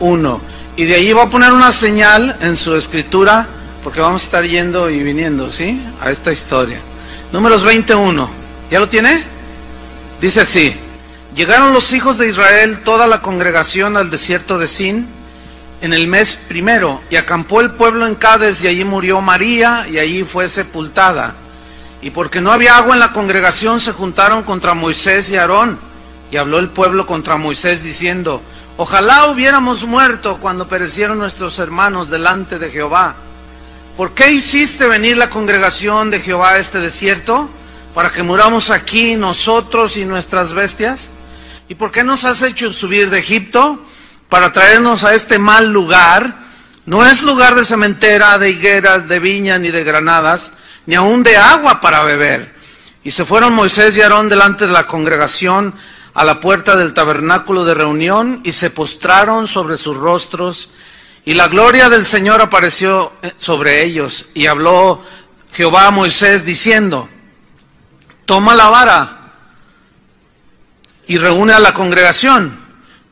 1. Y de ahí va a poner una señal en su escritura, porque vamos a estar yendo y viniendo, ¿sí? A esta historia. Números 21. ¿Ya lo tiene? Dice así. Llegaron los hijos de Israel, toda la congregación al desierto de Sin, en el mes primero, y acampó el pueblo en Cádiz, y allí murió María, y allí fue sepultada. Y porque no había agua en la congregación, se juntaron contra Moisés y Aarón. Y habló el pueblo contra Moisés diciendo, ojalá hubiéramos muerto cuando perecieron nuestros hermanos delante de Jehová. ¿Por qué hiciste venir la congregación de Jehová a este desierto? ¿Para que muramos aquí nosotros y nuestras bestias? ¿Y por qué nos has hecho subir de Egipto? Para traernos a este mal lugar. No es lugar de cementera, de higueras, de viña ni de granadas, ni aun de agua para beber. Y se fueron Moisés y Aarón delante de la congregación a la puerta del tabernáculo de reunión y se postraron sobre sus rostros. Y la gloria del Señor apareció eh, sobre ellos. Y habló Jehová a Moisés diciendo, toma la vara y reúne a la congregación,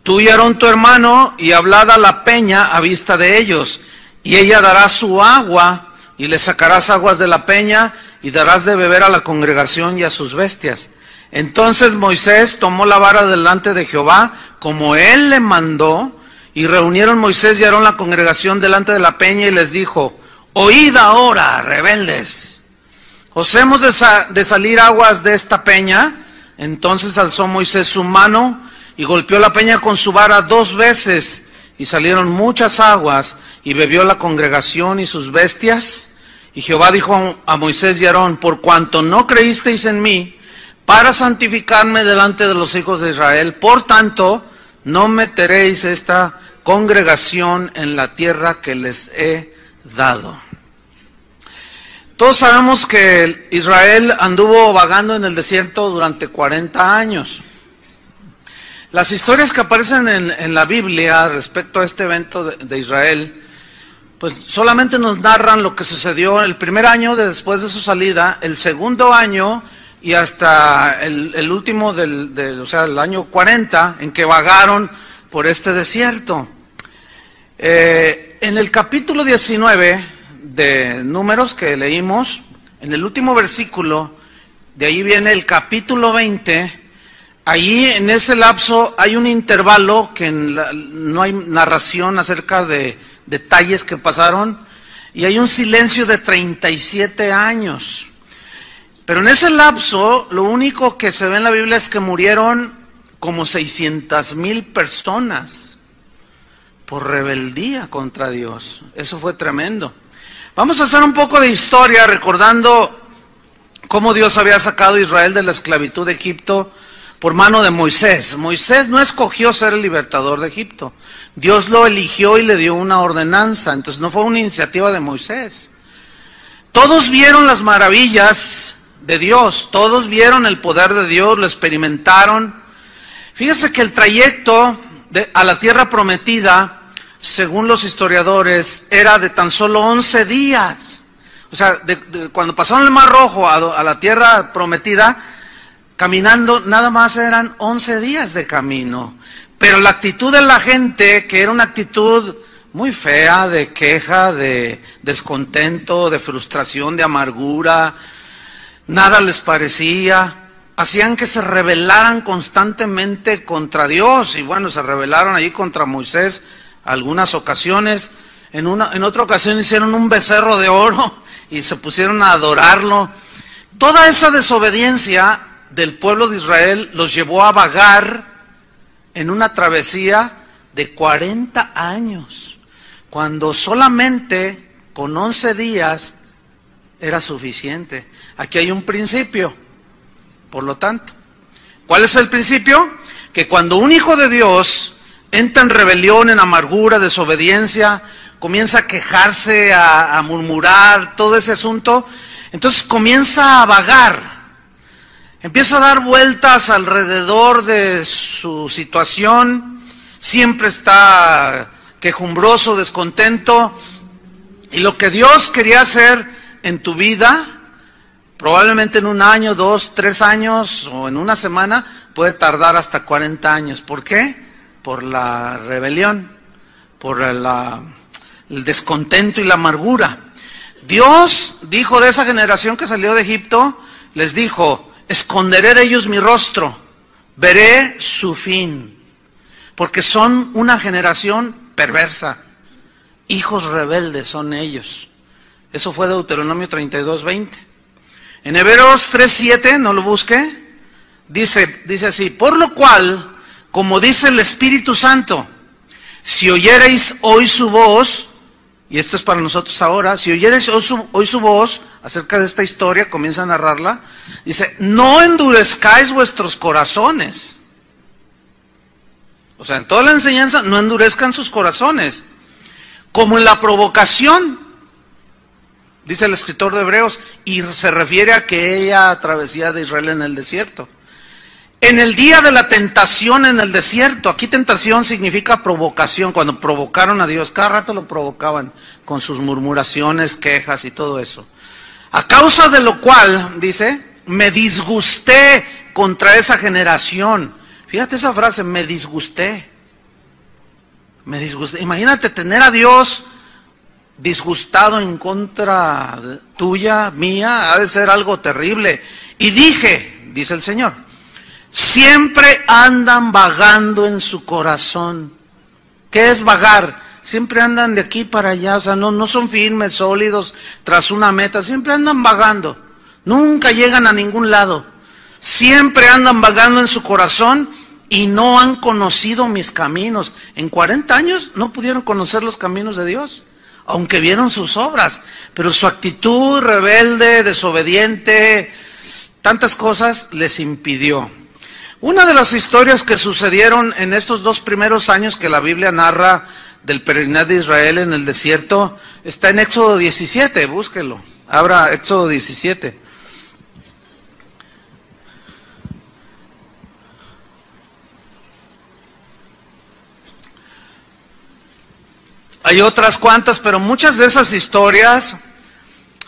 tú y Aarón tu hermano, y hablad a la peña a vista de ellos. Y ella dará su agua y le sacarás aguas de la peña y darás de beber a la congregación y a sus bestias. Entonces Moisés tomó la vara delante de Jehová, como él le mandó, y reunieron Moisés y Aarón la congregación delante de la peña y les dijo, oíd ahora, rebeldes, os hemos de, de salir aguas de esta peña. Entonces alzó Moisés su mano y golpeó la peña con su vara dos veces, y salieron muchas aguas, y bebió la congregación y sus bestias. Y Jehová dijo a Moisés y Aarón, por cuanto no creísteis en mí, para santificarme delante de los hijos de Israel, por tanto, no meteréis esta congregación en la tierra que les he dado. Todos sabemos que Israel anduvo vagando en el desierto durante 40 años. Las historias que aparecen en, la Biblia respecto a este evento de Israel pues solamente nos narran lo que sucedió el primer año de después de su salida, el segundo año y hasta el, último del, o sea, el año 40 en que vagaron por este desierto. Eh, en el capítulo 19 de números que leímos, en el último versículo, de ahí viene el capítulo 20, Allí en ese lapso hay un intervalo que no hay narración acerca de detalles que pasaron y hay un silencio de 37 años. Pero en ese lapso lo único que se ve en la Biblia es que murieron como 600 mil personas por rebeldía contra Dios. Eso fue tremendo. Vamos a hacer un poco de historia recordando cómo Dios había sacado a Israel de la esclavitud de Egipto por mano de Moisés. Moisés no escogió ser el libertador de Egipto. Dios lo eligió y le dio una ordenanza. Entonces no fue una iniciativa de Moisés. Todos vieron las maravillas de Dios. Todos vieron el poder de Dios, lo experimentaron. Fíjese que el trayecto a la tierra prometida, según los historiadores, era de tan solo 11 días. O sea, cuando pasaron el Mar Rojo a la tierra prometida, Caminando nada más eran 11 días de camino. Pero la actitud de la gente, que era una actitud muy fea, de queja, de descontento, de frustración, de amargura, nada les parecía, hacían que se rebelaran constantemente contra Dios. Y bueno, se rebelaron allí contra Moisés algunas ocasiones. En, una, en otra ocasión hicieron un becerro de oro y se pusieron a adorarlo. Toda esa desobediencia del pueblo de Israel los llevó a vagar en una travesía de 40 años, cuando solamente con 11 días era suficiente. Aquí hay un principio, por lo tanto. ¿Cuál es el principio? Que cuando un hijo de Dios entra en rebelión, en amargura, desobediencia, comienza a quejarse, a, a murmurar, todo ese asunto, entonces comienza a vagar Empieza a dar vueltas alrededor de su situación, siempre está quejumbroso, descontento, y lo que Dios quería hacer en tu vida, probablemente en un año, dos, tres años o en una semana, puede tardar hasta 40 años. ¿Por qué? Por la rebelión, por el descontento y la amargura. Dios dijo de esa generación que salió de Egipto, les dijo, esconderé de ellos mi rostro, veré su fin, porque son una generación perversa, hijos rebeldes son ellos. Eso fue Deuteronomio 32, 20. En Hebreos 3.7, no lo busque, dice, dice así, por lo cual, como dice el Espíritu Santo, si oyereis hoy su voz, y esto es para nosotros ahora, si oyereis hoy su, hoy su voz acerca de esta historia, comienza a narrarla, dice, no endurezcáis vuestros corazones. O sea, en toda la enseñanza, no endurezcan sus corazones. Como en la provocación dice el escritor de Hebreos, y se refiere a que ella travesía de Israel en el desierto. En el día de la tentación en el desierto, aquí tentación significa provocación, cuando provocaron a Dios, cada rato lo provocaban con sus murmuraciones, quejas y todo eso. A causa de lo cual, dice, me disgusté contra esa generación. Fíjate esa frase, me disgusté. Me disgusté. Imagínate tener a Dios disgustado en contra tuya, mía, ha de ser algo terrible. Y dije, dice el Señor, siempre andan vagando en su corazón. ¿Qué es vagar? Siempre andan de aquí para allá, o sea, no, no son firmes, sólidos, tras una meta, siempre andan vagando, nunca llegan a ningún lado, siempre andan vagando en su corazón y no han conocido mis caminos. En 40 años no pudieron conocer los caminos de Dios aunque vieron sus obras, pero su actitud rebelde, desobediente, tantas cosas les impidió. Una de las historias que sucedieron en estos dos primeros años que la Biblia narra del peregrinaje de Israel en el desierto está en Éxodo 17, búsquelo. Abra Éxodo 17. Hay otras cuantas, pero muchas de esas historias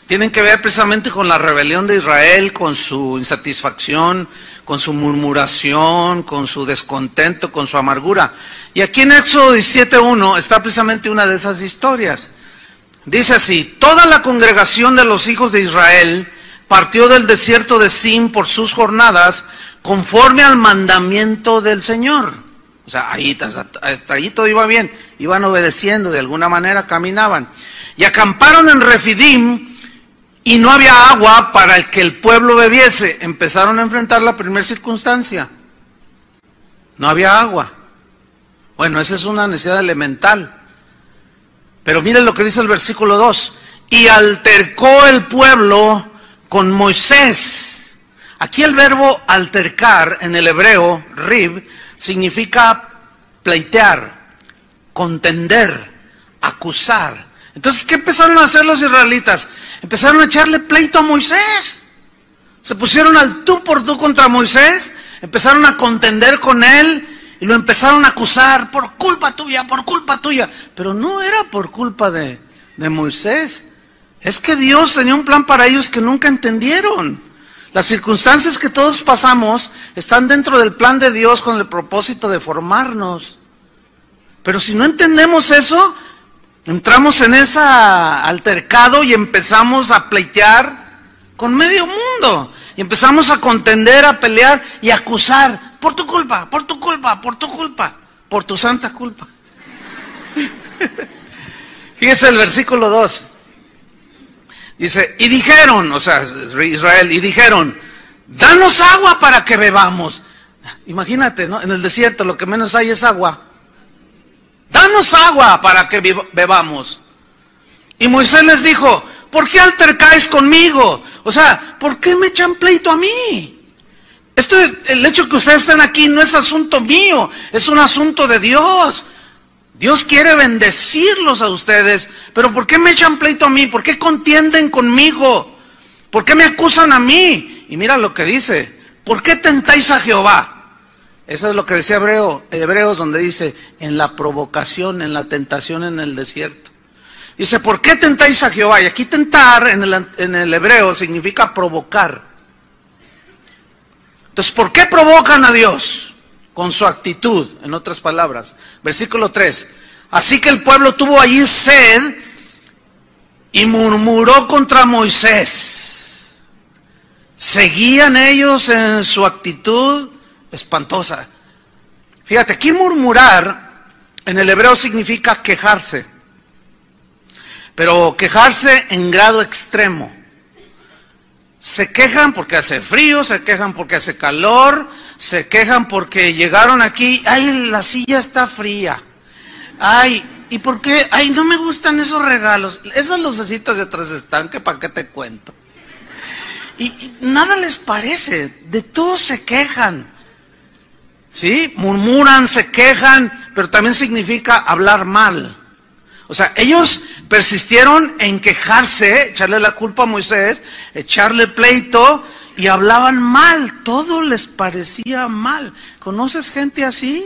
tienen que ver precisamente con la rebelión de Israel, con su insatisfacción, con su murmuración, con su descontento, con su amargura. Y aquí en Éxodo 17.1 está precisamente una de esas historias. Dice así, toda la congregación de los hijos de Israel partió del desierto de Sin por sus jornadas conforme al mandamiento del Señor. O sea, ahí, hasta todo iba bien. Iban obedeciendo, de alguna manera caminaban. Y acamparon en Refidim y no había agua para el que el pueblo bebiese. Empezaron a enfrentar la primera circunstancia. No había agua. Bueno, esa es una necesidad elemental. Pero miren lo que dice el versículo 2. Y altercó el pueblo con Moisés. Aquí el verbo altercar en el hebreo, rib, significa pleitear, contender, acusar. Entonces, ¿qué empezaron a hacer los israelitas? Empezaron a echarle pleito a Moisés. Se pusieron al tú por tú contra Moisés, empezaron a contender con él y lo empezaron a acusar por culpa tuya, por culpa tuya. Pero no era por culpa de, de Moisés. Es que Dios tenía un plan para ellos que nunca entendieron. Las circunstancias que todos pasamos están dentro del plan de Dios con el propósito de formarnos. Pero si no entendemos eso, entramos en ese altercado y empezamos a pleitear con medio mundo. Y empezamos a contender, a pelear y a acusar. Por tu culpa, por tu culpa, por tu culpa, por tu santa culpa. Fíjese el versículo 2. Dice, y dijeron, o sea, Israel, y dijeron, danos agua para que bebamos. Imagínate, ¿no? En el desierto lo que menos hay es agua. Danos agua para que bebamos. Y Moisés les dijo, ¿por qué altercáis conmigo? O sea, ¿por qué me echan pleito a mí? Esto, el hecho que ustedes estén aquí no es asunto mío, es un asunto de Dios. Dios quiere bendecirlos a ustedes, pero ¿por qué me echan pleito a mí? ¿Por qué contienden conmigo? ¿Por qué me acusan a mí? Y mira lo que dice, ¿por qué tentáis a Jehová? Eso es lo que decía Hebreo, Hebreos, donde dice, en la provocación, en la tentación en el desierto. Dice, ¿por qué tentáis a Jehová? Y aquí tentar en el, en el hebreo significa provocar. Entonces, ¿por qué provocan a Dios? Con su actitud, en otras palabras. Versículo 3. Así que el pueblo tuvo allí sed y murmuró contra Moisés. Seguían ellos en su actitud espantosa. Fíjate, aquí murmurar en el hebreo significa quejarse, pero quejarse en grado extremo. Se quejan porque hace frío, se quejan porque hace calor, se quejan porque llegaron aquí, ay, la silla está fría. Ay, ¿y por qué? Ay, no me gustan esos regalos. Esas lucecitas de atrás están, que para qué te cuento. Y, nada les parece, de todo se quejan. ¿Sí? Murmuran, se quejan, pero también significa hablar mal. O sea, ellos persistieron en quejarse, echarle la culpa a Moisés, echarle pleito y hablaban mal, todo les parecía mal. ¿Conoces gente así?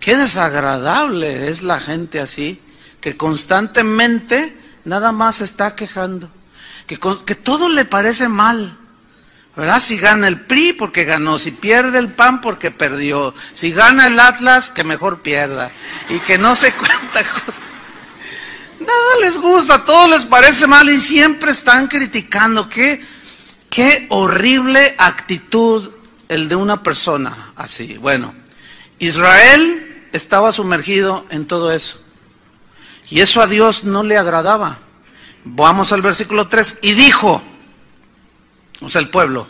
Qué desagradable es la gente así, que constantemente nada más está quejando, que, que todo le parece mal. ¿Verdad? Si gana el PRI porque ganó, si pierde el PAN porque perdió, si gana el Atlas que mejor pierda y que no sé cuánta cosa. Nada les gusta, todo les parece mal y siempre están criticando. Qué, qué horrible actitud el de una persona así. Bueno, Israel estaba sumergido en todo eso. Y eso a Dios no le agradaba. Vamos al versículo 3. Y dijo, o sea, el pueblo.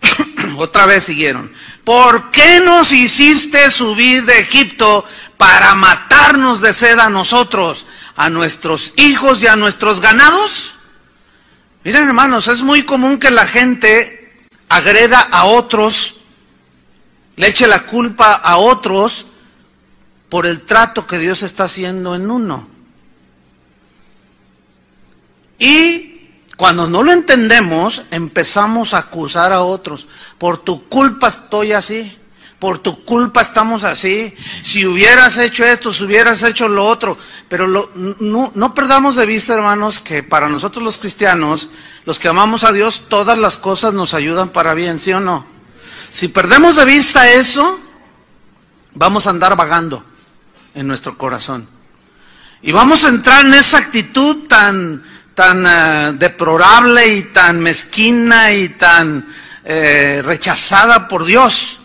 Otra vez siguieron. ¿Por qué nos hiciste subir de Egipto para matarnos de sed a nosotros, a nuestros hijos y a nuestros ganados? Miren hermanos, es muy común que la gente agreda a otros, le eche la culpa a otros por el trato que Dios está haciendo en uno. Y cuando no lo entendemos, empezamos a acusar a otros. Por tu culpa estoy así. Por tu culpa estamos así. Si hubieras hecho esto, si hubieras hecho lo otro. Pero no, no perdamos de vista, hermanos, que para nosotros los cristianos, los que amamos a Dios, todas las cosas nos ayudan para bien, ¿sí o no? Si perdemos de vista eso, vamos a andar vagando en nuestro corazón. Y vamos a entrar en esa actitud tan, tan eh, deplorable y tan mezquina y tan eh, rechazada por Dios.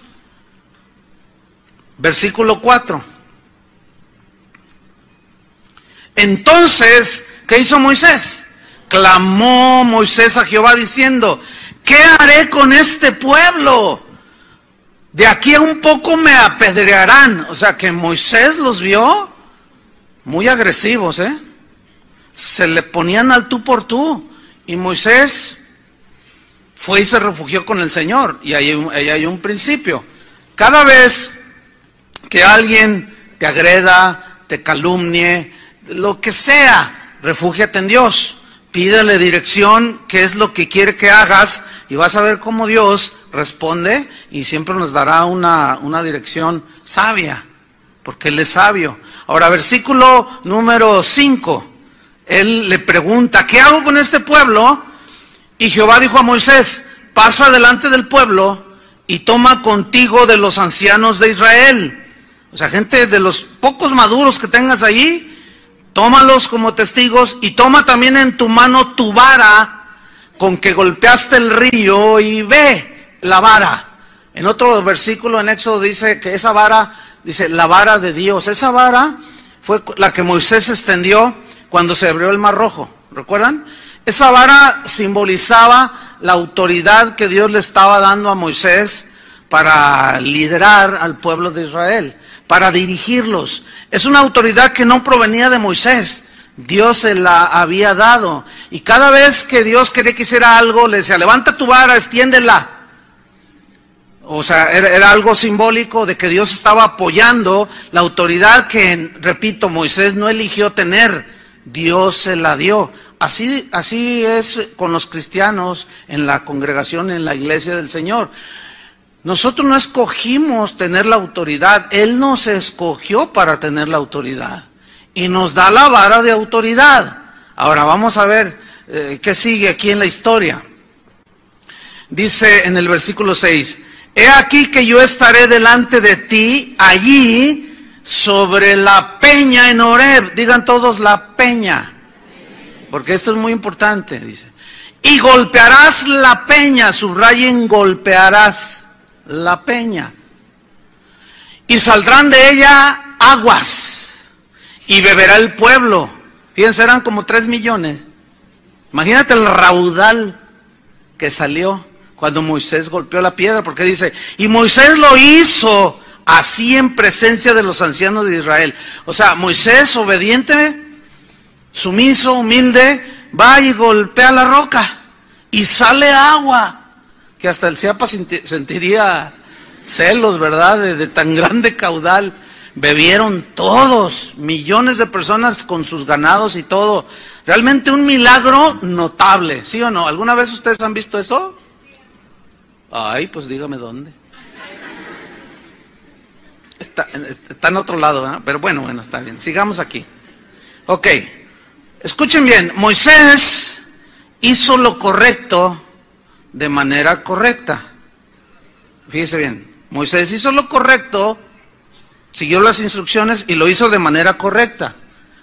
Versículo 4. Entonces, ¿qué hizo Moisés? Clamó Moisés a Jehová diciendo, ¿qué haré con este pueblo? De aquí a un poco me apedrearán. O sea que Moisés los vio muy agresivos, ¿eh? Se le ponían al tú por tú. Y Moisés fue y se refugió con el Señor. Y ahí, hay un principio. Cada vez que alguien te agreda, te calumnie, lo que sea, refúgiate en Dios. Pídele dirección, qué es lo que quiere que hagas, y vas a ver cómo Dios responde y siempre nos dará una, una dirección sabia, porque Él es sabio. Ahora, versículo número 5 él le pregunta, ¿qué hago con este pueblo? Y Jehová dijo a Moisés, pasa delante del pueblo y toma contigo de los ancianos de Israel. O sea, gente de los pocos maduros que tengas allí, tómalos como testigos y toma también en tu mano tu vara con que golpeaste el río y ve la vara. En otro versículo en Éxodo dice que esa vara, dice la vara de Dios, esa vara fue la que Moisés extendió cuando se abrió el Mar Rojo. ¿Recuerdan? Esa vara simbolizaba la autoridad que Dios le estaba dando a Moisés para liderar al pueblo de Israel, para dirigirlos. Es una autoridad que no provenía de Moisés. Dios se la había dado. Y cada vez que Dios quería que hiciera algo, le decía, levanta tu vara, extiéndela. O sea, era, era, algo simbólico de que Dios estaba apoyando la autoridad que, repito, Moisés no eligió tener. Dios se la dio. Así, así es con los cristianos en la congregación, en la iglesia del Señor. Nosotros no escogimos tener la autoridad, Él nos escogió para tener la autoridad y nos da la vara de autoridad. Ahora vamos a ver eh, qué sigue aquí en la historia. Dice en el versículo 6, He aquí que yo estaré delante de ti allí sobre la peña en Horeb. Digan todos la peña. Porque esto es muy importante, dice. Y golpearás la peña, subrayen golpearás la peña. Y saldrán de ella aguas. Y beberá el pueblo. Fíjense, eran como tres millones. Imagínate el raudal que salió cuando Moisés golpeó la piedra, porque dice, y Moisés lo hizo así en presencia de los ancianos de Israel. O sea, Moisés, obediente, sumiso, humilde, va y golpea la roca y sale agua, que hasta el Ciapa sentiría celos, ¿verdad? De, tan grande caudal. Bebieron todos, millones de personas con sus ganados y todo. Realmente un milagro notable, ¿sí o no? ¿Alguna vez ustedes han visto eso? Ay, pues dígame dónde. Está, en otro lado, pero bueno, bueno, está bien. Sigamos aquí. Ok, escuchen bien, Moisés hizo lo correcto de manera correcta. Fíjese bien, Moisés hizo lo correcto, siguió las instrucciones y lo hizo de manera correcta.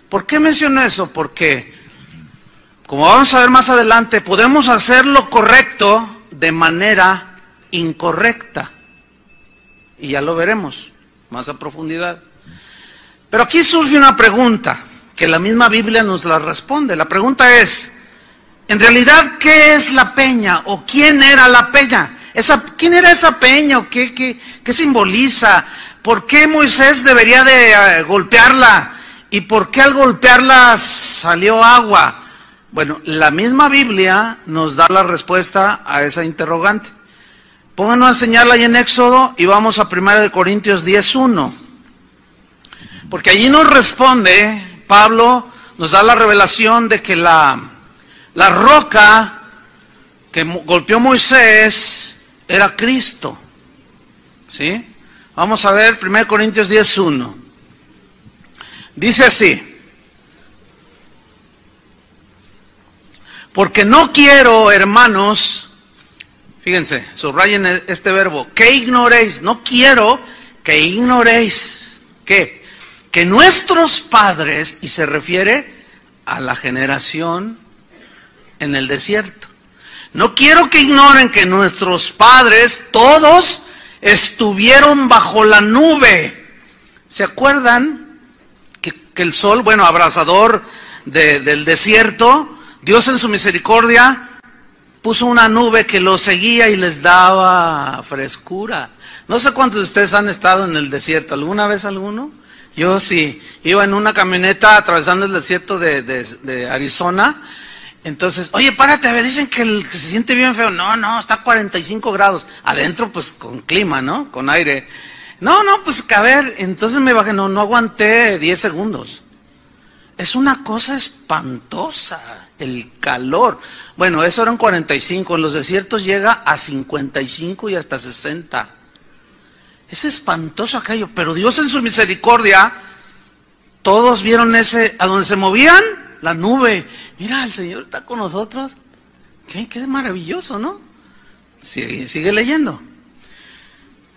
¿Por qué menciono eso? Porque, como vamos a ver más adelante, podemos hacer lo correcto de manera incorrecta. Y ya lo veremos más a profundidad. Pero aquí surge una pregunta que la misma Biblia nos la responde. La pregunta es, en realidad, ¿qué es la peña? ¿O quién era la peña? ¿Quién era esa peña? ¿O qué, qué, qué simboliza? ¿Por qué Moisés debería de eh, golpearla? ¿Y por qué al golpearla salió agua? Bueno, la misma Biblia nos da la respuesta a esa interrogante. Pónganos a señalar ahí en Éxodo y vamos a 1 Corintios 10.1. Porque allí nos responde, Pablo nos da la revelación de que la, la roca que golpeó Moisés era Cristo. ¿Sí? Vamos a ver 1 Corintios 10.1. Dice así. Porque no quiero, hermanos, Fíjense, subrayen e-, este verbo, que ignoréis, no quiero que ignoréis, ¿qué? Que nuestros padres, y se refiere a la generación en el desierto, no quiero que ignoren que nuestros padres, todos, estuvieron bajo la nube. ¿Se acuerdan que, el sol, bueno, abrasador del desierto, Dios en su misericordia puso una nube que los seguía y les daba frescura. No sé cuántos de ustedes han estado en el desierto, ¿alguna vez alguno? Yo sí, iba en una camioneta atravesando el desierto de, Arizona. Entonces, oye, párate, me dicen que, el, que se siente bien feo. No, no, está a 45 grados. Adentro, pues con clima, ¿no? Con aire. No, no, pues a ver, entonces me bajé, no, no aguanté 10 segundos. Es una cosa espantosa el calor. Bueno, eso eran 45, en los desiertos llega a 55 y hasta 60. Es espantoso aquello, pero Dios en su misericordia, todos vieron ese, a donde se movían, la nube. Mira, el Señor está con nosotros. Qué, qué maravilloso, ¿no? Sigue, sigue leyendo.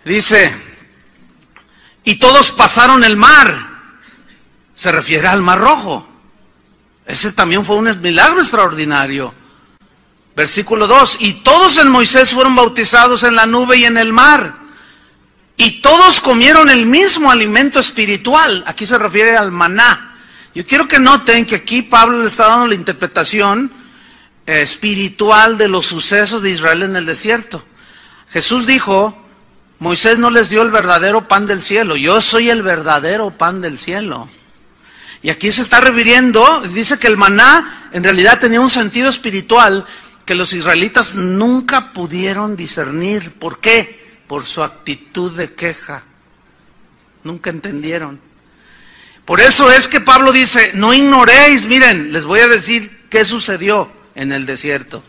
Dice, y todos pasaron el mar. Se refiere al mar rojo. Ese también fue un milagro extraordinario. Versículo 2, y todos en Moisés fueron bautizados en la nube y en el mar. Y todos comieron el mismo alimento espiritual. Aquí se refiere al maná. Yo quiero que noten que aquí Pablo le está dando la interpretación eh, espiritual de los sucesos de Israel en el desierto. Jesús dijo, Moisés no les dio el verdadero pan del cielo, yo soy el verdadero pan del cielo. Y aquí se está refiriendo, dice que el maná en realidad tenía un sentido espiritual que los israelitas nunca pudieron discernir. ¿Por qué? Por su actitud de queja. Nunca entendieron. Por eso es que Pablo dice, no ignoréis, miren, les voy a decir qué sucedió en el desierto.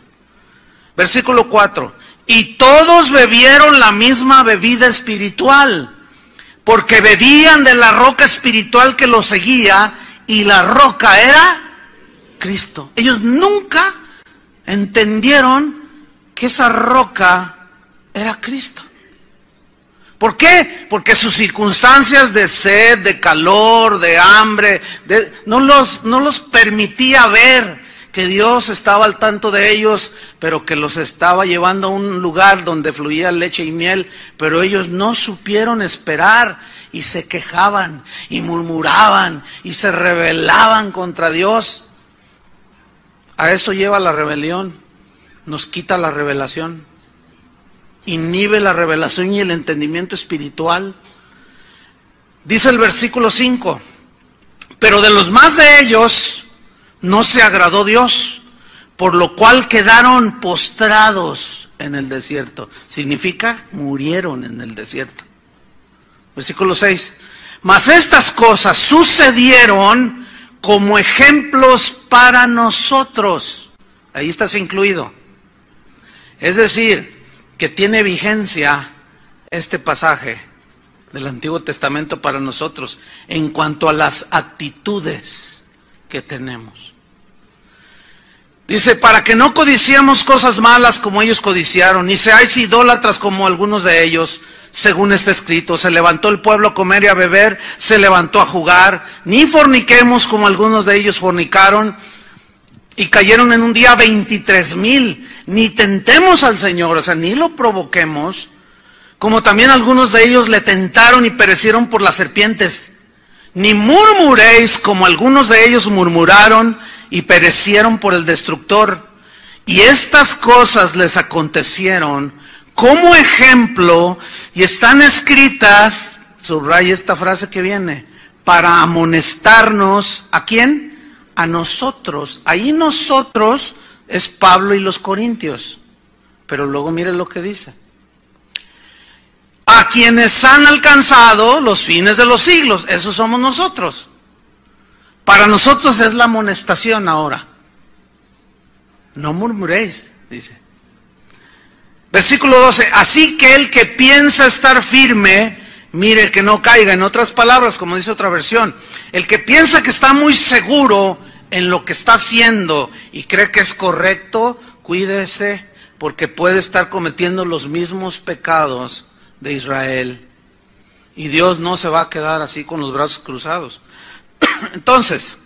Versículo 4, y todos bebieron la misma bebida espiritual, porque bebían de la roca espiritual que los seguía, y la roca era Cristo. Ellos nunca entendieron que esa roca era Cristo. ¿Por qué? Porque sus circunstancias de sed, de calor, de hambre, no, los, no los permitía ver que Dios estaba al tanto de ellos, pero que los estaba llevando a un lugar donde fluía leche y miel, pero ellos no supieron esperar y se quejaban y murmuraban y se rebelaban contra Dios. A eso lleva la rebelión, nos quita la revelación, inhibe la revelación y el entendimiento espiritual. Dice el versículo 5, pero de los más de ellos no se agradó Dios, por lo cual quedaron postrados en el desierto. Significa murieron en el desierto. Versículo 6. Mas estas cosas sucedieron como ejemplos para nosotros. Ahí estás incluido. Es decir, que tiene vigencia este pasaje del Antiguo Testamento para nosotros en cuanto a las actitudes que tenemos. Dice, para que no codiciemos cosas malas como ellos codiciaron, ni seáis idólatras como algunos de ellos, según está escrito, se levantó el pueblo a comer y a beber, se levantó a jugar, ni forniquemos como algunos de ellos fornicaron, y cayeron en un día 23 mil, ni tentemos al Señor, o sea, ni lo provoquemos, como también algunos de ellos le tentaron y perecieron por las serpientes, ni murmuréis como algunos de ellos murmuraron y perecieron por el destructor. Y estas cosas les acontecieron como ejemplo y están escritas, subraya esta frase que viene, para amonestarnos, ¿a quién? A nosotros. Ahí nosotros es Pablo y los Corintios. Pero luego mire lo que dice. A quienes han alcanzado los fines de los siglos, esos somos nosotros. Para nosotros es la amonestación ahora. No murmuréis, dice. Versículo 12, así que el que piensa estar firme, mire que no caiga. En otras palabras, como dice otra versión, el que piensa que está muy seguro en lo que está haciendo y cree que es correcto, cuídese porque puede estar cometiendo los mismos pecados de Israel. Y Dios no se va a quedar así con los brazos cruzados. Entonces,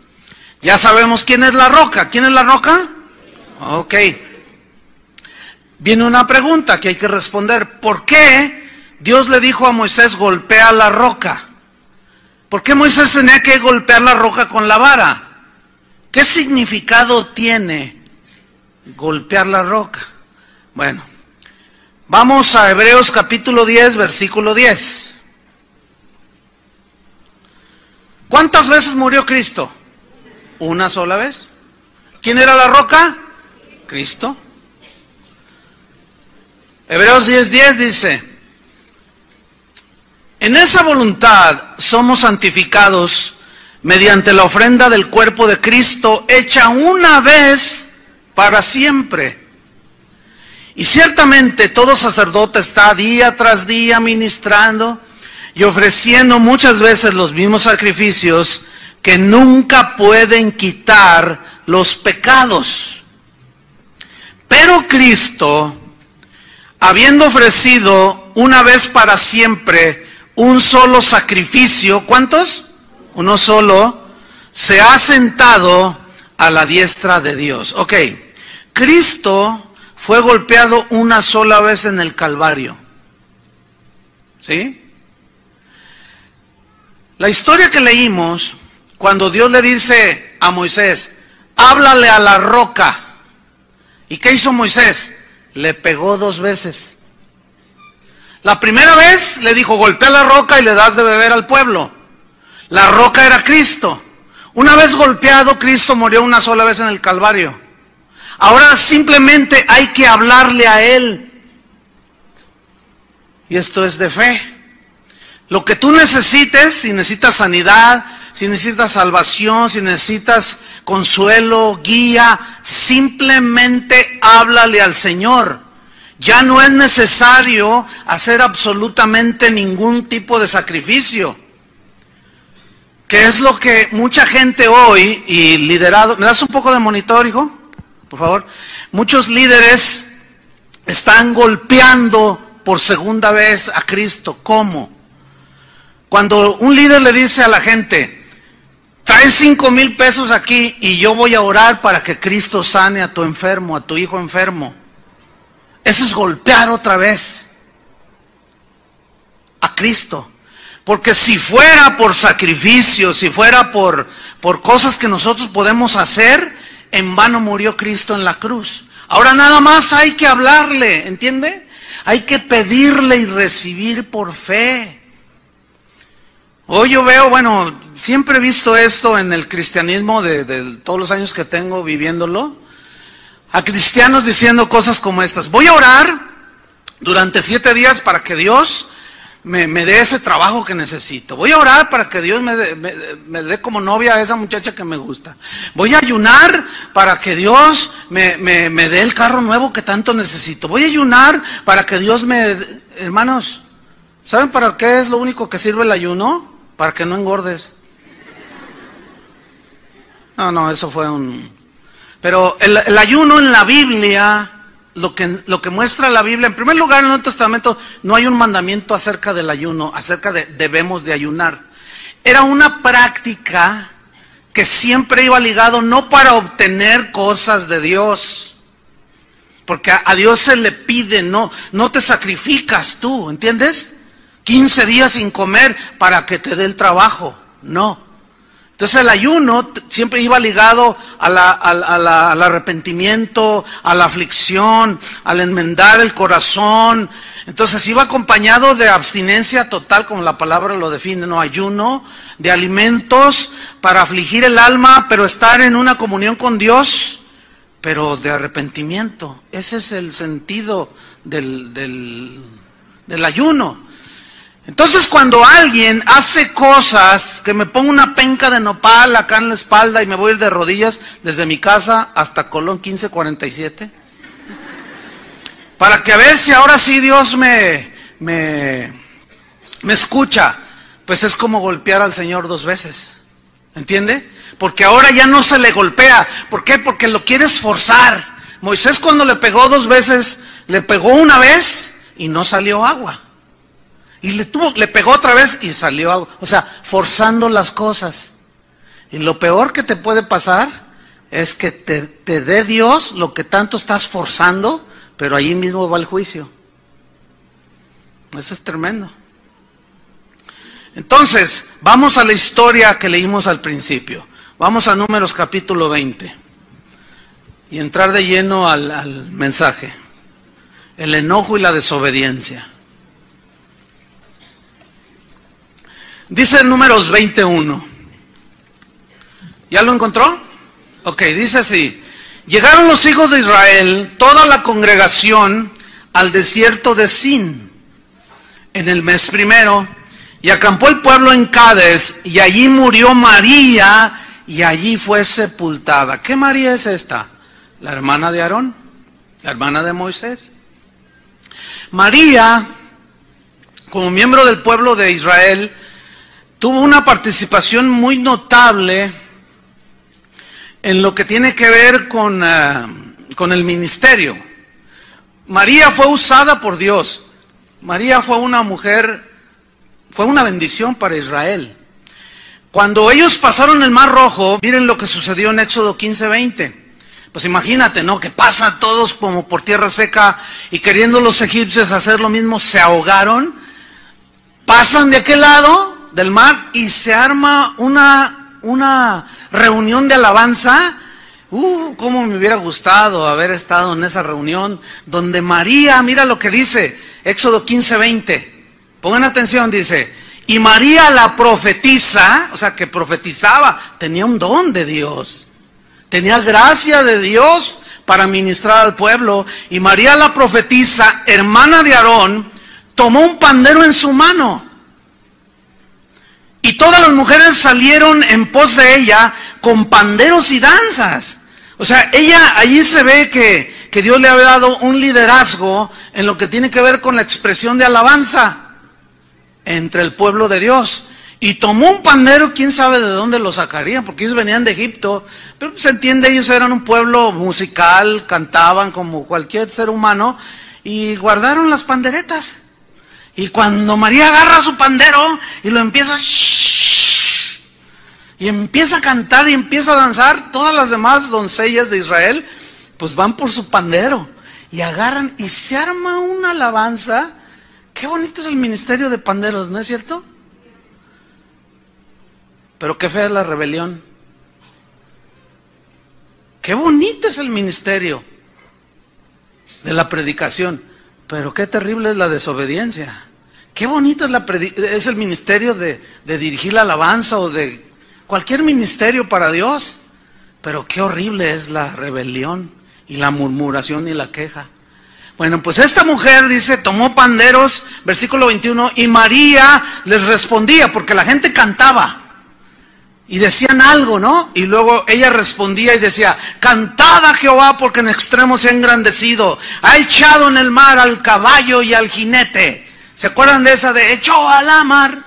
ya sabemos quién es la roca. ¿Quién es la roca? Ok. Viene una pregunta que hay que responder. ¿Por qué Dios le dijo a Moisés golpea la roca? ¿Por qué Moisés tenía que golpear la roca con la vara? ¿Qué significado tiene golpear la roca? Bueno, vamos a Hebreos capítulo 10, versículo 10. ¿Cuántas veces murió Cristo? Una sola vez. ¿Quién era la roca? Cristo. Hebreos 10:10 dice, en esa voluntad somos santificados mediante la ofrenda del cuerpo de Cristo hecha una vez para siempre. Y ciertamente todo sacerdote está día tras día ministrando y ofreciendo muchas veces los mismos sacrificios que nunca pueden quitar los pecados. Pero Cristo, habiendo ofrecido una vez para siempre un solo sacrificio, ¿cuántos? Uno solo, se ha sentado a la diestra de Dios. Ok, Cristo fue golpeado una sola vez en el Calvario. ¿Sí? La historia que leímos, cuando Dios le dice a Moisés, háblale a la roca. ¿Y qué hizo Moisés? Le pegó dos veces. La primera vez le dijo, golpea la roca y le das de beber al pueblo. La roca era Cristo. Una vez golpeado, Cristo murió una sola vez en el Calvario. Ahora simplemente hay que hablarle a Él. Y esto es de fe. Lo que tú necesites, si necesitas sanidad, si necesitas salvación, si necesitas consuelo, guía, simplemente háblale al Señor. Ya no es necesario hacer absolutamente ningún tipo de sacrificio. Que es lo que mucha gente hoy y liderado, ¿me das un poco de monitor, hijo? Por favor. Muchos líderes están golpeando por segunda vez a Cristo. ¿Cómo? Cuando un líder le dice a la gente, trae cinco mil pesos aquí y yo voy a orar para que Cristo sane a tu enfermo, a tu hijo enfermo. Eso es golpear otra vez a Cristo. Porque si fuera por sacrificio, si fuera por, por cosas que nosotros podemos hacer, en vano murió Cristo en la cruz. Ahora nada más hay que hablarle, ¿entiende? Hay que pedirle y recibir por fe. Hoy yo veo, bueno, siempre he visto esto en el cristianismo de, de todos los años que tengo viviéndolo, a cristianos diciendo cosas como estas. Voy a orar durante siete días para que Dios me, dé ese trabajo que necesito. Voy a orar para que Dios me dé, como novia a esa muchacha que me gusta. Voy a ayunar para que Dios me, me dé el carro nuevo que tanto necesito. Voy a ayunar para que Dios me... Hermanos, ¿saben para qué es lo único que sirve el ayuno? Para que no engordes. No, no, eso fue un... Pero el ayuno en la Biblia lo que, lo que muestra la Biblia, en primer lugar en el Nuevo Testamento no hay un mandamiento acerca del ayuno, acerca de debemos de ayunar. Era una práctica que siempre iba ligado no para obtener cosas de Dios, porque a, a Dios se le pide, no, no te sacrificas tú, ¿entiendes? 15 días sin comer para que te dé el trabajo, no. Entonces el ayuno siempre iba ligado al arrepentimiento, a la aflicción, al enmendar el corazón. Entonces iba acompañado de abstinencia total, como la palabra lo define, no ayuno, de alimentos para afligir el alma, pero estar en una comunión con Dios, pero de arrepentimiento. Ese es el sentido del, del ayuno. Entonces cuando alguien hace cosas, que me pongo una penca de nopal acá en la espalda y me voy a ir de rodillas desde mi casa hasta Colón 1547, para que a ver si ahora sí Dios me, me, me escucha, pues es como golpear al Señor dos veces, ¿entiende? Porque ahora ya no se le golpea, ¿por qué? Porque lo quiere esforzar. Moisés cuando le pegó dos veces, le pegó una vez y no salió agua. Y le, tuvo, le pegó otra vez y salió agua. O sea, forzando las cosas. Y lo peor que te puede pasar es que te, te dé Dios lo que tanto estás forzando, pero allí mismo va el juicio. Eso es tremendo. Entonces, vamos a la historia que leímos al principio. Vamos a Números capítulo 20 y entrar de lleno al, al mensaje. El enojo y la desobediencia. Dice números 21. ¿Ya lo encontró? Ok, dice así. Llegaron los hijos de Israel, toda la congregación, al desierto de Sin, en el mes primero, y acampó el pueblo en Cádiz, y allí murió María, y allí fue sepultada. ¿Qué María es esta? La hermana de Aarón, la hermana de Moisés. María, como miembro del pueblo de Israel, tuvo una participación muy notable en lo que tiene que ver con, uh, con el ministerio. María fue usada por Dios. María fue una mujer, fue una bendición para Israel. Cuando ellos pasaron el Mar Rojo, miren lo que sucedió en Éxodo 15:20. Pues imagínate, ¿no? Que pasan todos como por tierra seca y queriendo los egipcios hacer lo mismo, se ahogaron, pasan de aquel lado del mar y se arma una, una reunión de alabanza. Uh, cómo me hubiera gustado haber estado en esa reunión donde María, mira lo que dice, Éxodo 15, 20. Pongan atención, dice, y María la profetiza, o sea, que profetizaba, tenía un don de Dios, tenía gracia de Dios para ministrar al pueblo, y María la profetiza, hermana de Aarón, tomó un pandero en su mano y todas las mujeres salieron en pos de ella con panderos y danzas. O sea, ella allí se ve que, que Dios le había dado un liderazgo en lo que tiene que ver con la expresión de alabanza entre el pueblo de Dios. Y tomó un pandero, quién sabe de dónde lo sacaría, porque ellos venían de Egipto. Pero se entiende, ellos eran un pueblo musical, cantaban como cualquier ser humano. y guardaron las panderetas. Y cuando María agarra su pandero y lo empieza y empieza a cantar y empieza a danzar, todas las demás doncellas de Israel pues van por su pandero y agarran y se arma una alabanza. Qué bonito es el ministerio de panderos, ¿no es cierto? Pero qué fea es la rebelión. Qué bonito es el ministerio de la predicación, pero qué terrible es la desobediencia. Qué bonito es, la es el ministerio de, de dirigir la alabanza o de cualquier ministerio para Dios, pero qué horrible es la rebelión y la murmuración y la queja. Bueno, pues esta mujer dice, tomó panderos, versículo 21, y María les respondía, porque la gente cantaba. Y decían algo, ¿no? Y luego ella respondía y decía, cantad Jehová porque en extremo se ha engrandecido, ha echado en el mar al caballo y al jinete. ¿Se acuerdan de esa de echó a la mar?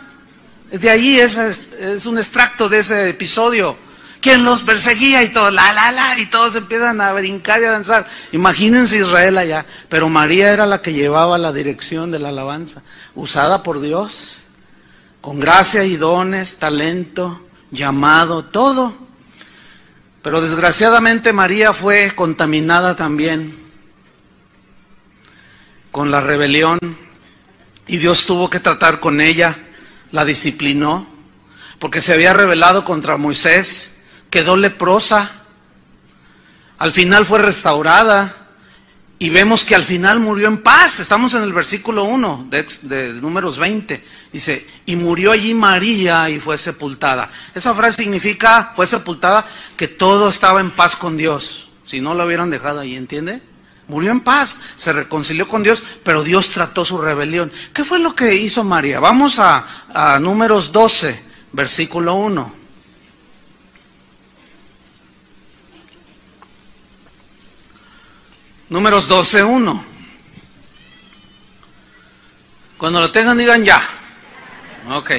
De ahí es, es un extracto de ese episodio. Quien los perseguía y todo, la, la, la, y todos empiezan a brincar y a danzar. Imagínense Israel allá. Pero María era la que llevaba la dirección de la alabanza, usada por Dios, con gracia y dones, talento llamado, todo. Pero desgraciadamente María fue contaminada también con la rebelión y Dios tuvo que tratar con ella, la disciplinó, porque se había rebelado contra Moisés, quedó leprosa, al final fue restaurada, y vemos que al final murió en paz. Estamos en el versículo 1 de, números 20. Dice, y murió allí María y fue sepultada. Esa frase significa, fue sepultada, que todo estaba en paz con Dios. Si no lo hubieran dejado ahí, ¿entiende? Murió en paz, se reconcilió con Dios, pero Dios trató su rebelión. ¿Qué fue lo que hizo María? Vamos a, a números 12, versículo 1. Números 12.1. Cuando lo tengan, digan ya. Ok.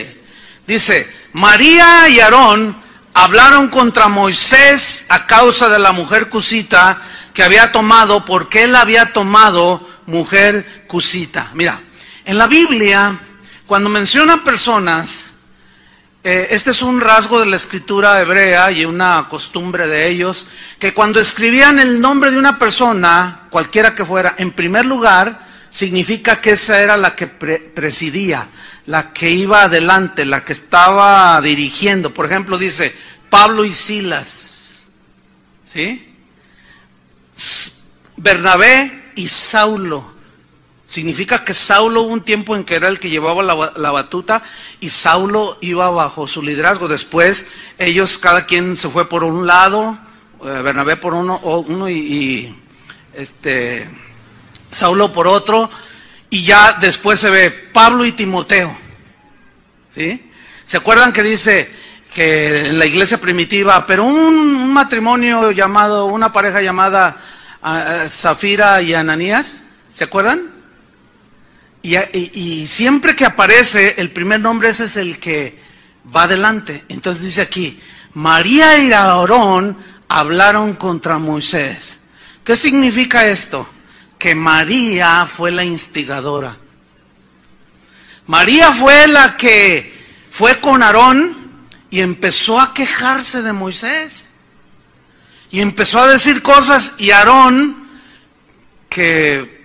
Dice, María y Aarón hablaron contra Moisés a causa de la mujer cusita que había tomado, porque él había tomado mujer cusita. Mira, en la Biblia, cuando menciona personas, este es un rasgo de la escritura hebrea y una costumbre de ellos, que cuando escribían el nombre de una persona, cualquiera que fuera, en primer lugar, significa que esa era la que presidía, la que iba adelante, la que estaba dirigiendo. Por ejemplo, dice Pablo y Silas, ¿sí? Bernabé y Saulo. Significa que Saulo un tiempo en que era el que llevaba la, batuta y Saulo iba bajo su liderazgo. Después ellos, cada quien se fue por un lado, eh, Bernabé por uno, uno y, y, este, Saulo por otro, y ya después se ve Pablo y Timoteo. ¿Sí? ¿Se acuerdan que dice que en la iglesia primitiva, pero un, matrimonio llamado, una pareja llamada uh, Zafira y Ananías, ¿se acuerdan? Y, siempre que aparece el primer nombre, ese es el que va adelante. Entonces dice aquí, María y Aarón hablaron contra Moisés. ¿Qué significa esto? Que María fue la instigadora. María fue la que fue con Aarón y empezó a quejarse de Moisés. Y empezó a decir cosas y Aarón, que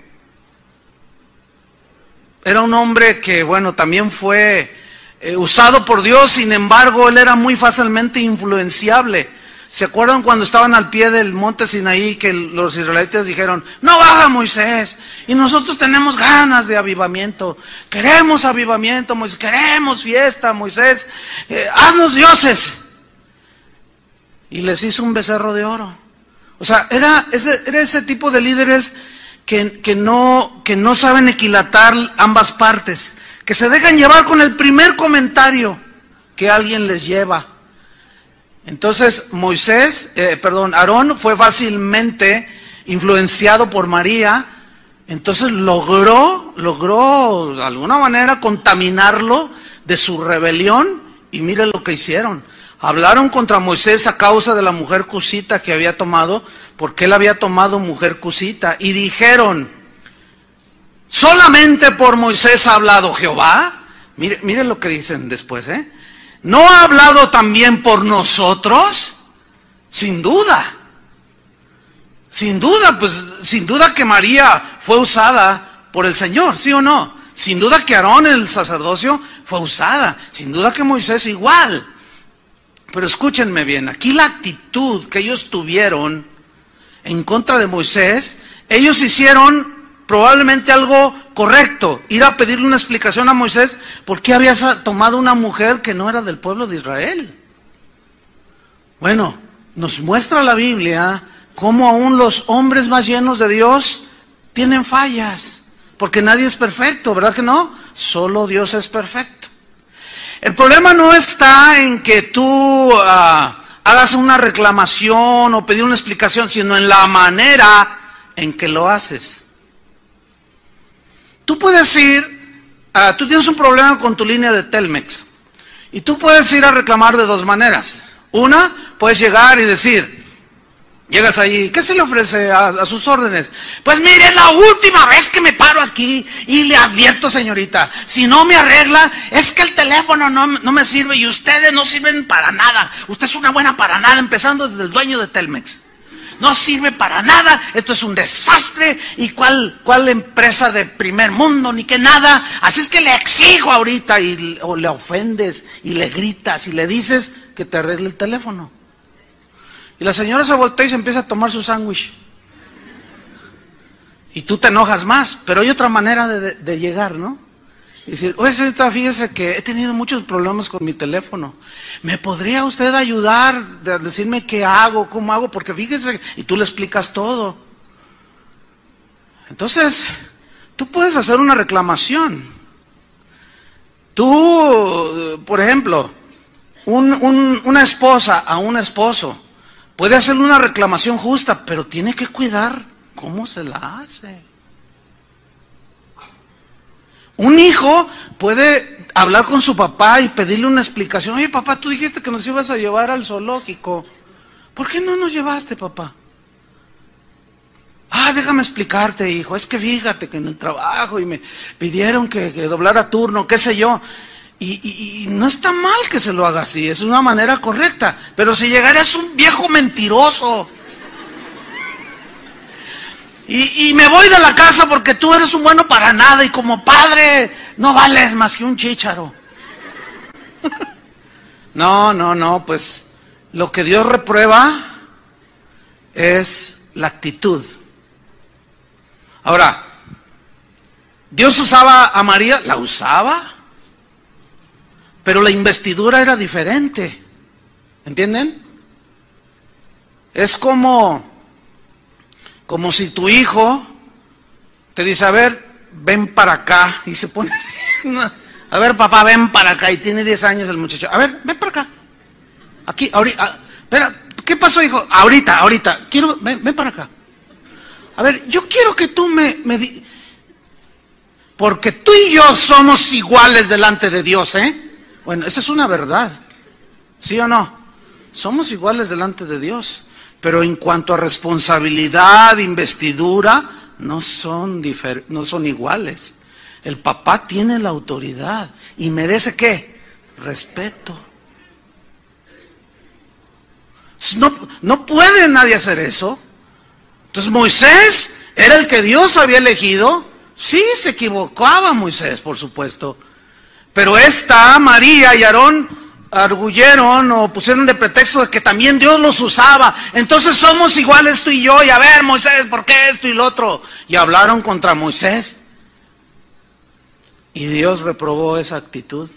era un hombre que, bueno, también fue eh, usado por Dios, sin embargo, él era muy fácilmente influenciable. ¿Se acuerdan cuando estaban al pie del monte Sinaí que los israelitas dijeron, no baja Moisés? Y nosotros tenemos ganas de avivamiento, queremos avivamiento, Moisés, queremos fiesta, Moisés, eh, haznos dioses. Y les hizo un becerro de oro. O sea, era ese, era ese tipo de líderes que, no, que no saben equilatar ambas partes, que se dejan llevar con el primer comentario que alguien les lleva. Entonces Moisés, eh, perdón, Aarón fue fácilmente influenciado por María, entonces logró, logró de alguna manera contaminarlo de su rebelión y mire lo que hicieron. Hablaron contra Moisés a causa de la mujer cusita que había tomado, porque él había tomado mujer cusita. Y dijeron, ¿Solamente por Moisés ha hablado Jehová? Mire, mire lo que dicen después, ¿eh? ¿No ha hablado también por nosotros? Sin duda. Sin duda, pues sin duda que María fue usada por el Señor, ¿sí o no? Sin duda que Aarón, el sacerdocio, fue usada. Sin duda que Moisés igual. Pero escúchenme bien, aquí la actitud que ellos tuvieron en contra de Moisés, ellos hicieron probablemente algo correcto, ir a pedirle una explicación a Moisés por qué había tomado una mujer que no era del pueblo de Israel. Bueno, nos muestra la Biblia cómo aún los hombres más llenos de Dios tienen fallas, porque nadie es perfecto, ¿verdad que no? Solo Dios es perfecto. El problema no está en que tú ah, hagas una reclamación o pedir una explicación, sino en la manera en que lo haces. Tú puedes ir, ah, tú tienes un problema con tu línea de Telmex y tú puedes ir a reclamar de dos maneras. Una, puedes llegar y decir, Llegas ahí, ¿qué se le ofrece a, sus órdenes? Pues mire, es la última vez que me paro aquí y le advierto, señorita, si no me arregla, es que el teléfono no, no, me sirve y ustedes no sirven para nada. Usted es una buena para nada, empezando desde el dueño de Telmex. No sirve para nada, esto es un desastre y cuál, cuál empresa de primer mundo, ni que nada. Así es que le exijo ahorita y o le ofendes y le gritas y le dices que te arregle el teléfono. Y la señora se voltea y se empieza a tomar su sándwich. Y tú te enojas más, pero hay otra manera de, llegar, ¿no? Y decir, oye señorita, fíjese que he tenido muchos problemas con mi teléfono. ¿Me podría usted ayudar a decirme qué hago, cómo hago? Porque fíjese, y tú le explicas todo. Entonces, tú puedes hacer una reclamación. Tú, por ejemplo, una esposa a un esposo Puede hacerle una reclamación justa, pero tiene que cuidar cómo se la hace. Un hijo puede hablar con su papá y pedirle una explicación. Oye, papá, tú dijiste que nos ibas a llevar al zoológico. ¿Por qué no nos llevaste, papá? Ah, déjame explicarte, hijo. Es que fíjate que en el trabajo y me pidieron que, que doblara turno, qué sé yo. Y, no está mal que se lo haga así, es una manera correcta. Pero si llegaras un viejo mentiroso y, me voy de la casa porque tú eres un bueno para nada y como padre no vales más que un chícharo. no, no, no, pues lo que Dios reprueba es la actitud. Ahora, Dios usaba a María, la usaba. Pero la investidura era diferente. ¿Entienden? Es como, como si tu hijo te dice, a ver, ven para acá. Y se pone así. A ver, papá, ven para acá. Y tiene 10 años el muchacho. A ver, ven para acá. Aquí, ahorita. Espera, ¿qué pasó, hijo? Ahorita, ahorita. Quiero, ven, ven para acá. A ver, yo quiero que tú me, me. Porque tú y yo somos iguales delante de Dios, ¿eh? Bueno, esa es una verdad. ¿Sí o no? Somos iguales delante de Dios. Pero en cuanto a responsabilidad, investidura, no son, no son iguales. El papá tiene la autoridad y merece qué? Respeto. No, no puede nadie hacer eso. Entonces Moisés era el que Dios había elegido. Sí, se equivocaba Moisés, por supuesto. Pero esta María y Aarón arguyeron o pusieron de pretexto de que también Dios los usaba. Entonces somos iguales tú y yo. Y a ver, Moisés, ¿por qué esto y lo otro? Y hablaron contra Moisés. Y Dios reprobó esa actitud.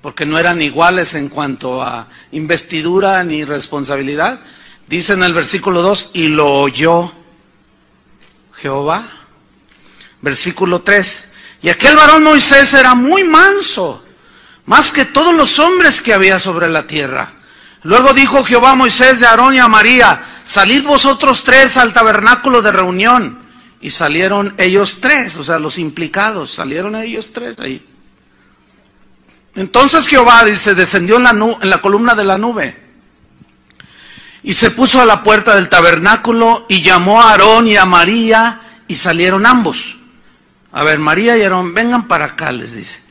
Porque no eran iguales en cuanto a investidura ni responsabilidad. Dice en el versículo 2, y lo oyó Jehová. Versículo 3, y aquel varón Moisés era muy manso, más que todos los hombres que había sobre la tierra. Luego dijo Jehová a Moisés de Aarón y a María, salid vosotros tres al tabernáculo de reunión. Y salieron ellos tres, o sea, los implicados, salieron ellos tres ahí. Entonces Jehová, dice, descendió en la, en la columna de la nube y se puso a la puerta del tabernáculo y llamó a Aarón y a María y salieron ambos. A ver, María y Aarón, vengan para acá, les dice.